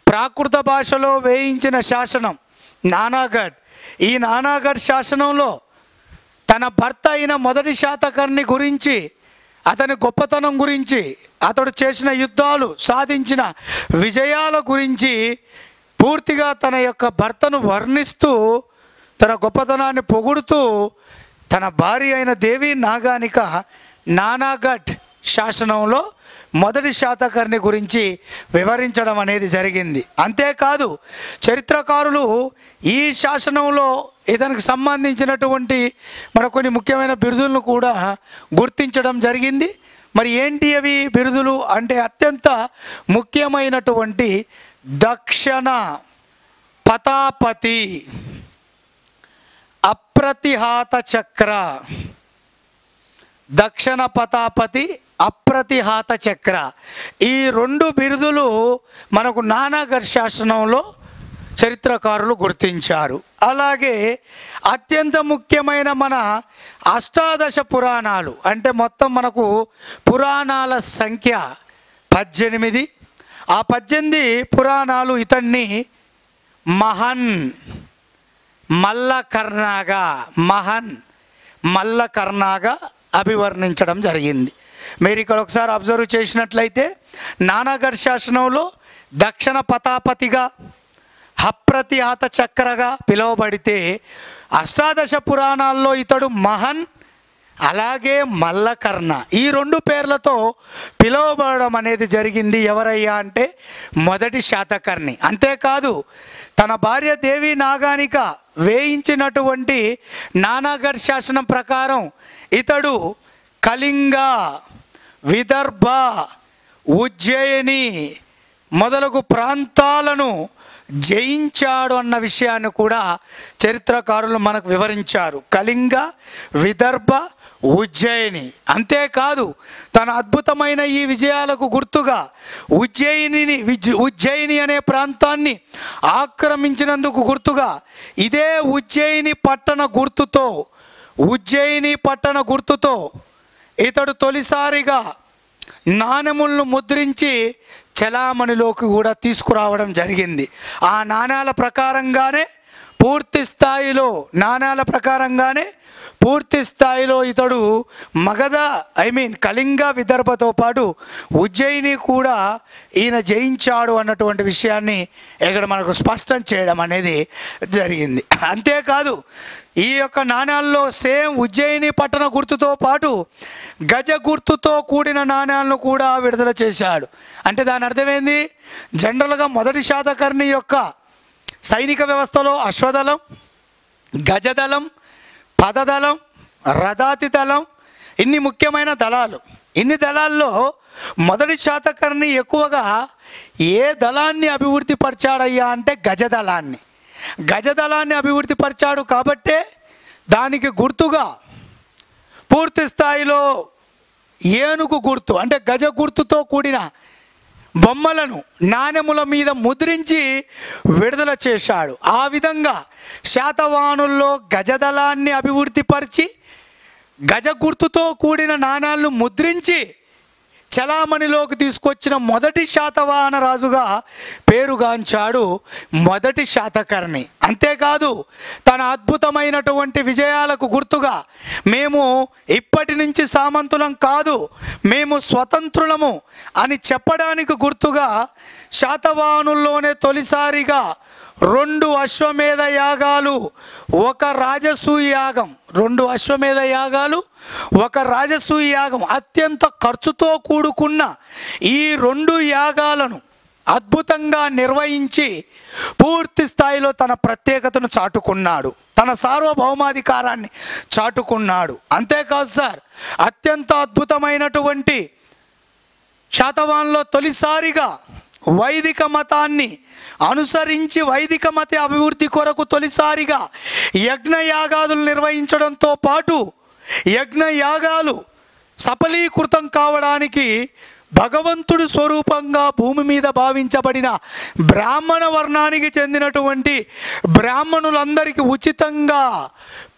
ప్రాకృత భాషలో వేయించిన శాసనం నానాగఢ్ ఈ నానాగఢ్ శాసనంలో తన భర్త అయిన మొదటి శాతకర్ణి గురించి అతని గొప్పతనం గురించి అతడు చేసిన యుద్ధాలు సాధించిన విజయాల గురించి పూర్తిగా తన యొక్క భర్తను వర్ణిస్తూ తన గొప్పతనాన్ని పొగుడుతూ తన భార్య అయిన దేవి నాగానిక నానాఘట్ శాసనంలో మొదటి శాతకర్ణి గురించి వివరించడం అనేది జరిగింది. అంతేకాదు చరిత్రకారులు ఈ శాసనంలో ఇతనికి సంబంధించినటువంటి మన కొన్ని ముఖ్యమైన బిరుదులను కూడా గుర్తించడం జరిగింది. మరి ఏంటి అవి బిరుదులు? అంటే అత్యంత ముఖ్యమైనటువంటి దక్షిణ పతాపతి అప్రతిహాత చక్ర. దక్షిణ పతాపతి అప్రతిహాత చక్ర. ఈ రెండు బిరుదులు మనకు నానాగర్ శాసనంలో చరిత్రకారులు గుర్తించారు. అలాగే అత్యంత ముఖ్యమైన మన అష్టాదశ పురాణాలు అంటే మొత్తం మనకు పురాణాల సంఖ్య పద్దెనిమిది. ఆ పద్దెనిమిది పురాణాలు ఇతన్ని మహన్ మల్లకర్ణాగా మహన్ మల్లకర్ణాగా అభివర్ణించడం జరిగింది. మీరు ఇక్కడ ఒకసారి అబ్జర్వ్ చేసినట్లయితే నానాగఢ్ శాసనంలో దక్షిణ పతాపతిగా అప్రతిహత చక్రగా పిలువబడితే అష్టాదశ పురాణాల్లో ఇతడు మహన్ అలాగే మల్లకర్ణ. ఈ రెండు పేర్లతో పిలువబడడం అనేది జరిగింది ఎవరయ్యా అంటే మొదటి శాతకర్ణి. అంతేకాదు తన భార్య దేవి నాగానిక వేయించినటువంటి నానాగఢ్ శాసనం ప్రకారం ఇతడు కళింగ విదర్భ ఉజ్జయిని మొదలగు ప్రాంతాలను జయించాడు అన్న విషయాన్ని కూడా చరిత్రకారులు మనకు వివరించారు. కళింగ విదర్భ ఉజ్జయిని. అంతేకాదు తన అద్భుతమైన ఈ విజయాలకు గుర్తుగా ఉజ్జయినిని విజ్ ఉజ్జయిని అనే ప్రాంతాన్ని ఆక్రమించినందుకు గుర్తుగా ఇదే ఉజ్జయిని పట్టణ గుర్తుతో ఉజ్జయిని పట్టణ గుర్తుతో ఇతడు తొలిసారిగా నాణెములను ముద్రించి చలామణిలోకి కూడా తీసుకురావడం జరిగింది. ఆ నాణ్యాల ప్రకారంగానే పూర్తి స్థాయిలో నాణ్యాల ప్రకారంగానే పూర్తి స్థాయిలో ఇతడు మగధ ఐ మీన్ కళింగ విదర్భతో పాటు ఉజ్జయిని కూడా ఈయన జయించాడు అన్నటువంటి విషయాన్ని ఇక్కడ మనకు స్పష్టం చేయడం అనేది జరిగింది. అంతేకాదు ఈ యొక్క నాణ్యాల్లో సేమ్ ఉజ్జయిని పట్టణ గుర్తుతో పాటు గజ గుర్తుతో కూడిన నాణ్యాలను కూడా విడుదల చేశాడు. అంటే దాని అర్థమైంది జనరల్గా మొదటి శాతకర్ణి యొక్క సైనిక వ్యవస్థలో అశ్వదళం గజదళం పదదళం రథాతి దళం ఇన్ని ముఖ్యమైన దళాలు. ఇన్ని దళాల్లో మొదటి శాతకర్ణి ఎక్కువగా ఏ దళాన్ని అభివృద్ధి పరిచాడయ్యా అంటే గజదళాన్ని. గజదళాన్ని అభివృద్ధి పరిచాడు కాబట్టే దానికి గుర్తుగా పూర్తి స్థాయిలో ఏనుగు గుర్తు అంటే గజ గుర్తుతో కూడిన బొమ్మలను నాణెముల మీద ముద్రించి విడుదల చేశాడు. ఆ విధంగా శాతవాహనుల్లో గజదళాన్ని అభివృద్ధిపరిచి గజ గుర్తుతో కూడిన నాణాలను ముద్రించి చలామణిలోకి తీసుకొచ్చిన మొదటి శాతవాహన రాజుగా పేరుగాంచాడు మొదటి శాతకర్ణి. అంతేకాదు తన అద్భుతమైనటువంటి విజయాలకు గుర్తుగా మేము ఇప్పటి నుంచి సామంతులం కాదు మేము స్వతంత్రులము అని చెప్పడానికి గుర్తుగా శాతవాహనుల్లోనే తొలిసారిగా రెండు అశ్వమేధ యాగాలు ఒక రాజసూయ యాగం. రెండు అశ్వమేధ యాగాలు ఒక రాజసూయ యాగం అత్యంత ఖర్చుతో కూడుకున్న ఈ రెండు యాగాలను అద్భుతంగా నిర్వహించి పూర్తి స్థాయిలో తన ప్రత్యేకతను చాటుకున్నాడు. తన సార్వభౌమాధికారాన్ని చాటుకున్నాడు. అంతేకాదు సార్ అత్యంత అద్భుతమైనటువంటి శాతవాన్లో తొలిసారిగా వైదిక మతాన్ని అనుసరించి వైదిక మత అభివృద్ధి కొరకు తొలిసారిగా యజ్ఞయాగాదులు నిర్వహించడంతో పాటు యజ్ఞయాగాలు సఫలీకృతం కావడానికి భగవంతుడి స్వరూపంగా భూమి మీద భావించబడిన బ్రాహ్మణ వర్ణానికి చెందినటువంటి బ్రాహ్మణులందరికీ ఉచితంగా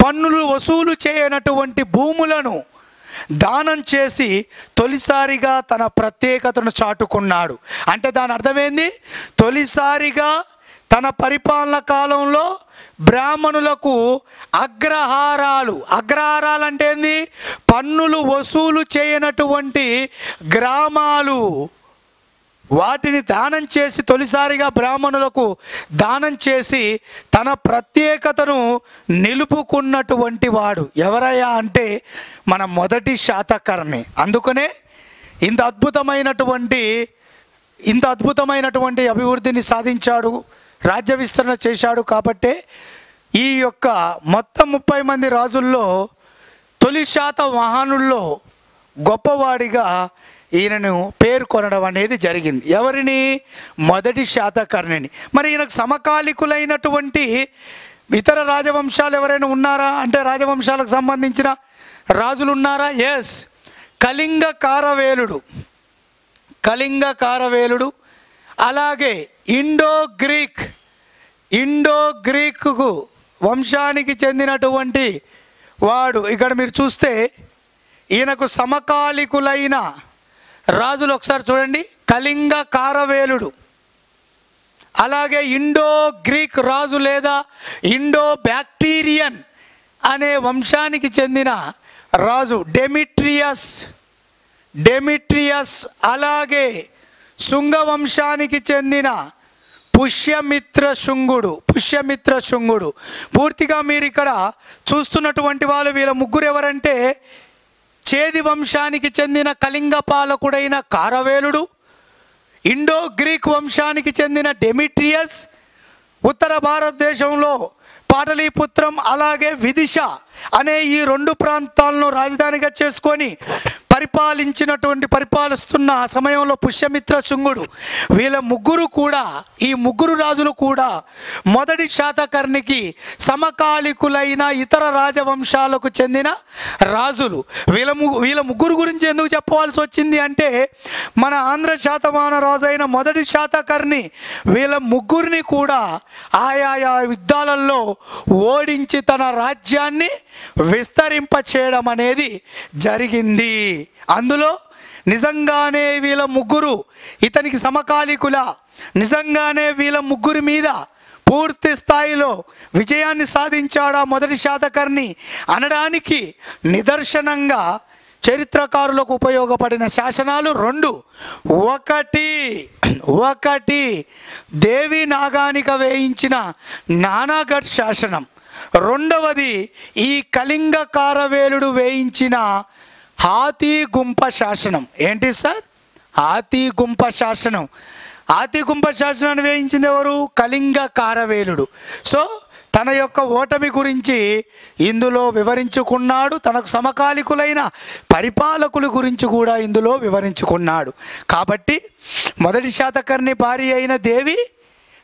పన్నులు వసూలు చేయనటువంటి భూములను దానం చేసి తొలిసారిగా తన ప్రత్యేకతను చాటుకున్నాడు. అంటే దాని అర్థమైంది? తొలిసారిగా తన పరిపాలన కాలంలో బ్రాహ్మణులకు అగ్రహారాలు అగ్రహారాలు అంటే ఏంది? పన్నులు వసూలు చేయనటువంటి గ్రామాలు. వాటిని దానం చేసి తొలిసారిగా బ్రాహ్మణులకు దానం చేసి తన ప్రత్యేకతను నిలుపుకున్నటువంటి వాడు ఎవరయ్యా అంటే మన మొదటి శాతకర్ణి. అందుకనే ఇంత అద్భుతమైనటువంటి ఇంత అద్భుతమైనటువంటి అభివృద్ధిని సాధించాడు రాజ్య విస్తరణ చేశాడు కాబట్టే ఈ యొక్క మొత్తం ముప్పై మంది రాజుల్లో తొలి శాత వాహనుల్లో గొప్పవాడిగా ఈయనను పేర్కొనడం అనేది జరిగింది. ఎవరిని? మొదటి శాతకర్ణిని. మరి ఈయనకు సమకాలికులైనటువంటి ఇతర రాజవంశాలు ఎవరైనా ఉన్నారా? అంటే రాజవంశాలకు సంబంధించిన రాజులు ఉన్నారా ఎస్ కళింగ కారవేలుడు. కళింగ కారవేలుడు. అలాగే ఇండో గ్రీక్. ఇండో గ్రీకు వంశానికి చెందినటువంటి వాడు. ఇక్కడ మీరు చూస్తే ఈయనకు సమకాలికులైన రాజులు ఒకసారి చూడండి. కళింగ కారవేలుడు. అలాగే ఇండో గ్రీక్ రాజు లేదా ఇండో బ్యాక్టీరియన్ అనే వంశానికి చెందిన రాజు డెమిట్రియస్. డెమిట్రియస్ అలాగే శృంగ వంశానికి చెందిన పుష్యమిత్ర శుంగుడు పుష్యమిత్ర శుంగుడు. పూర్తిగా మీరు ఇక్కడ చూస్తున్నటువంటి వాళ్ళు వీళ్ళ ముగ్గురు ఎవరంటే చేది వంశానికి చెందిన కళింగ పాలకుడైన కారవేలుడు ఇండో గ్రీక్ వంశానికి చెందిన డెమిట్రియస్ ఉత్తర భారతదేశంలో పాటలీపుత్రం అలాగే విదిశ అనే ఈ రెండు ప్రాంతాలను రాజధానిగా చేసుకొని పరిపాలించినటువంటి పరిపాలిస్తున్న ఆ సమయంలో పుష్యమిత్ర శుంగుడు వీళ్ళ ముగ్గురు కూడా ఈ ముగ్గురు రాజులు కూడా మొదటి శాతకర్ణికి సమకాలికులైన ఇతర రాజవంశాలకు చెందిన రాజులు. వీళ్ళ వీళ్ళ ముగ్గురు గురించి ఎందుకు చెప్పవలసి వచ్చింది అంటే మన ఆంధ్ర శాతమాన రాజు అయిన మొదటి శాతకర్ణి వీళ్ళ ముగ్గురిని కూడా ఆయా యుద్ధాలలో ఓడించి తన రాజ్యాన్ని విస్తరింప చేయడం అనేది జరిగింది. అందులో నిజంగానే వీళ్ళ ముగ్గురు ఇతనికి సమకాలికుల నిజంగానే వీళ్ళ ముగ్గురి మీద పూర్తి స్థాయిలో విజయాన్ని సాధించాడా మొదటి శాతకర్ణి అనడానికి నిదర్శనంగా చరిత్రకారులకు ఉపయోగపడిన శాసనాలు రెండు. ఒకటి ఒకటి దేవి నాగానిక వేయించిన నానాగఢ్ శాసనం. రెండవది ఈ కళింగ కారవేలుడు వేయించిన హాతీ గుంప శాసనం. ఏంటి సార్? హాతీ గుంప శాసనం. హాతీ గుంప శాసనాన్ని వేయించింది ఎవరు? కళింగ కారవేలుడు. సో తన యొక్క ఓటమి గురించి ఇందులో వివరించుకున్నాడు. తనకు సమకాలికులైన పరిపాలకుల గురించి కూడా ఇందులో వివరించుకున్నాడు. కాబట్టి మొదటి శాతకర్ణి భార్య అయిన దేవి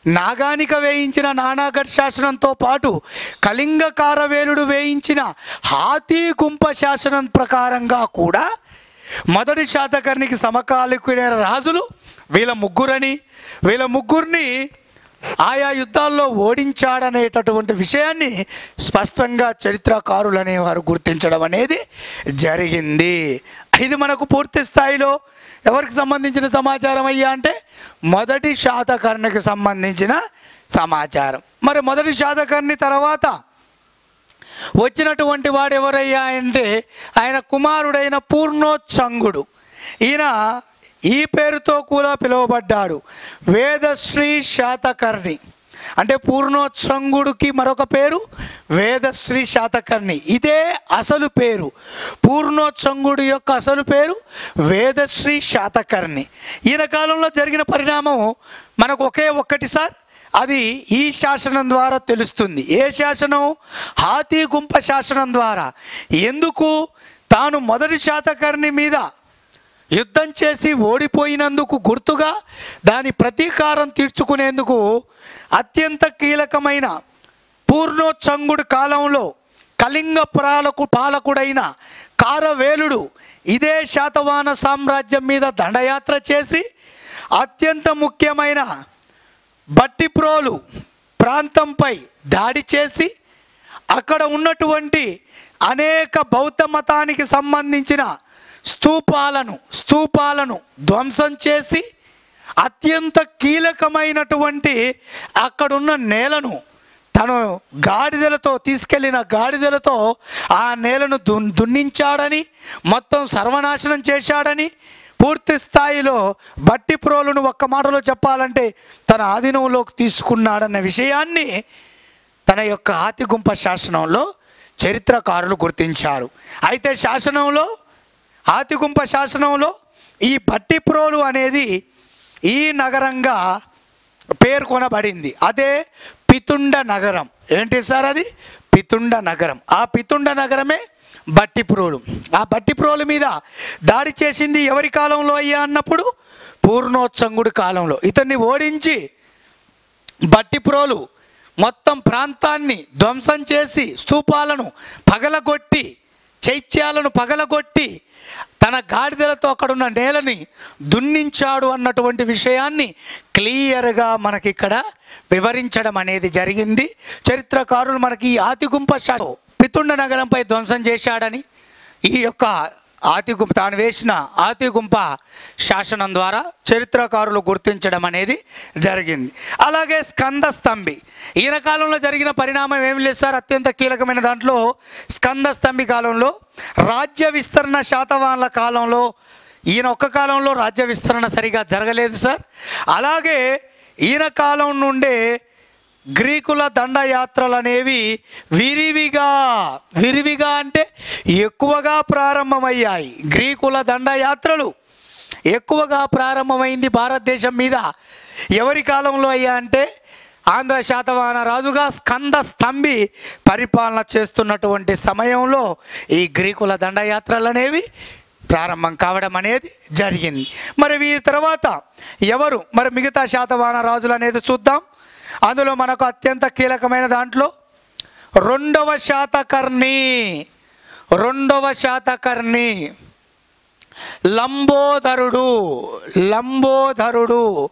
నాగానిక వేయించిన నానాఘట్ శాసనంతో పాటు కళింగ కారవేలుడు వేయించిన హాతీ కుంప శాసనం ప్రకారంగా కూడా మొదటి శాతకర్ణికి సమకాలికుడైన రాజులు వీళ్ళ ముగ్గురని వీళ్ళ ముగ్గురిని ఆయా యుద్ధాల్లో ఓడించాడనేటటువంటి విషయాన్ని స్పష్టంగా చరిత్రకారులు అనేవారు గుర్తించడం అనేది జరిగింది. ఇది మనకు పూర్తి స్థాయిలో ఎవరికి సంబంధించిన సమాచారం అయ్యా అంటే మొదటి శాతకర్ణికి సంబంధించిన సమాచారం. మరి మొదటి శాతకర్ణి తర్వాత వచ్చినటువంటి వాడు ఎవరయ్యా అంటే ఆయన కుమారుడైన పూర్ణోత్సంగుడు ఈయన ఈ పేరుతో కూడా పిలువబడ్డాడు. వేదశ్రీ శాతకర్ణి. అంటే పూర్ణోత్సంగుడికి మరొక పేరు వేదశ్రీ శాతకర్ణి. ఇదే అసలు పేరు. పూర్ణోత్సంగుడి యొక్క అసలు పేరు వేదశ్రీ శాతకర్ణి. ఈయన కాలంలో జరిగిన పరిణామం మనకు ఒకే ఒక్కటి సార్. అది ఈ శాసనం ద్వారా తెలుస్తుంది. ఏ శాసనం? హాతీ గుంప శాసనం ద్వారా. ఎందుకు? తాను మొదటి శాతకర్ణి మీద యుద్ధం చేసి ఓడిపోయినందుకు గుర్తుగా దాని ప్రతీకారం తీర్చుకునేందుకు అత్యంత కీలకమైన పూర్ణోత్సంగుడి కాలంలో కళింగ పురాలకు పాలకుడైన కారవేలుడు ఇదే శాతవాహన సామ్రాజ్యం మీద దండయాత్ర చేసి అత్యంత ముఖ్యమైన బట్టిప్రోలు ప్రాంతంపై దాడి చేసి అక్కడ ఉన్నటువంటి అనేక బౌద్ధ మతానికి సంబంధించిన స్తూపాలను స్తూపాలను ధ్వంసం చేసి అత్యంత కీలకమైనటువంటి అక్కడున్న నేలను తను గాడిదలతో తీసుకెళ్ళిన గాడిదలతో ఆ నేలను దు దున్నించాడని మొత్తం సర్వనాశనం చేశాడని పూర్తి స్థాయిలో బట్టి ప్రోలును ఒక్క మాటలో చెప్పాలంటే తన ఆధీనంలోకి తీసుకున్నాడన్న విషయాన్ని తన యొక్క ఆతిగుంప శాసనంలో చరిత్రకారులు గుర్తించారు. అయితే శాసనంలో ఆతిగుంప శాసనంలో ఈ బట్టిప్రోలు అనేది ఈ నగరంగా పేర్కొనబడింది. అదే పితుండ నగరం. ఏంటి సార్ అది? పితుండ నగరం. ఆ పితుండ నగరమే బట్టిప్రోలు. ఆ బట్టిప్రోలు మీద దాడి చేసింది ఎవరి కాలంలో అయ్యా అన్నప్పుడు? పూర్ణోత్సంగుడి కాలంలో. ఇతన్ని ఓడించి బట్టిప్రోలు మొత్తం ప్రాంతాన్ని ధ్వంసం చేసి స్తూపాలను పగలగొట్టి చైత్యాలను పగలగొట్టి తన గాడిదలతో అక్కడున్న నేలని దున్నించాడు అన్నటువంటి విషయాన్ని క్లియర్గా మనకి ఇక్కడ వివరించడం అనేది జరిగింది. చరిత్రకారులు మనకి ఈ ఆతిగుంప శా పితుండ నగరంపై ధ్వంసం చేశాడని ఈ యొక్క ఆతిగుంప తాను వేసిన ఆతిగుంప శాసనం ద్వారా చరిత్రకారులు గుర్తించడం అనేది జరిగింది. అలాగే స్కంద స్తంభి. ఈయన కాలంలో జరిగిన పరిణామం ఏమి లేదు సార్ అత్యంత కీలకమైన దాంట్లో స్కంద స్తంభి కాలంలో రాజ్య విస్తరణ శాతవాహనుల కాలంలో ఈయన ఒక్క కాలంలో రాజ్య విస్తరణ సరిగా జరగలేదు సార్. అలాగే ఈయన కాలం నుండే గ్రీకుల దండయాత్రలు అనేవి విరివిగా విరివిగా అంటే ఎక్కువగా ప్రారంభమయ్యాయి. గ్రీకుల దండయాత్రలు ఎక్కువగా ప్రారంభమైంది భారతదేశం మీద. ఎవరి కాలంలో అయ్యా అంటే ఆంధ్ర శాతవాహన రాజుగా స్కంద స్తంభి పరిపాలన చేస్తున్నటువంటి సమయంలో ఈ గ్రీకుల దండయాత్రలు అనేవి ప్రారంభం కావడం అనేది జరిగింది. మరి వీరి తర్వాత ఎవరు? మరి మిగతా శాతవాహన రాజులు అనేది చూద్దాం. అందులో మనకు అత్యంత కీలకమైన దాంట్లో రెండవ శాతకర్ణి రెండవ శాతకర్ణి లంబోదరుడు లంబోదరుడు.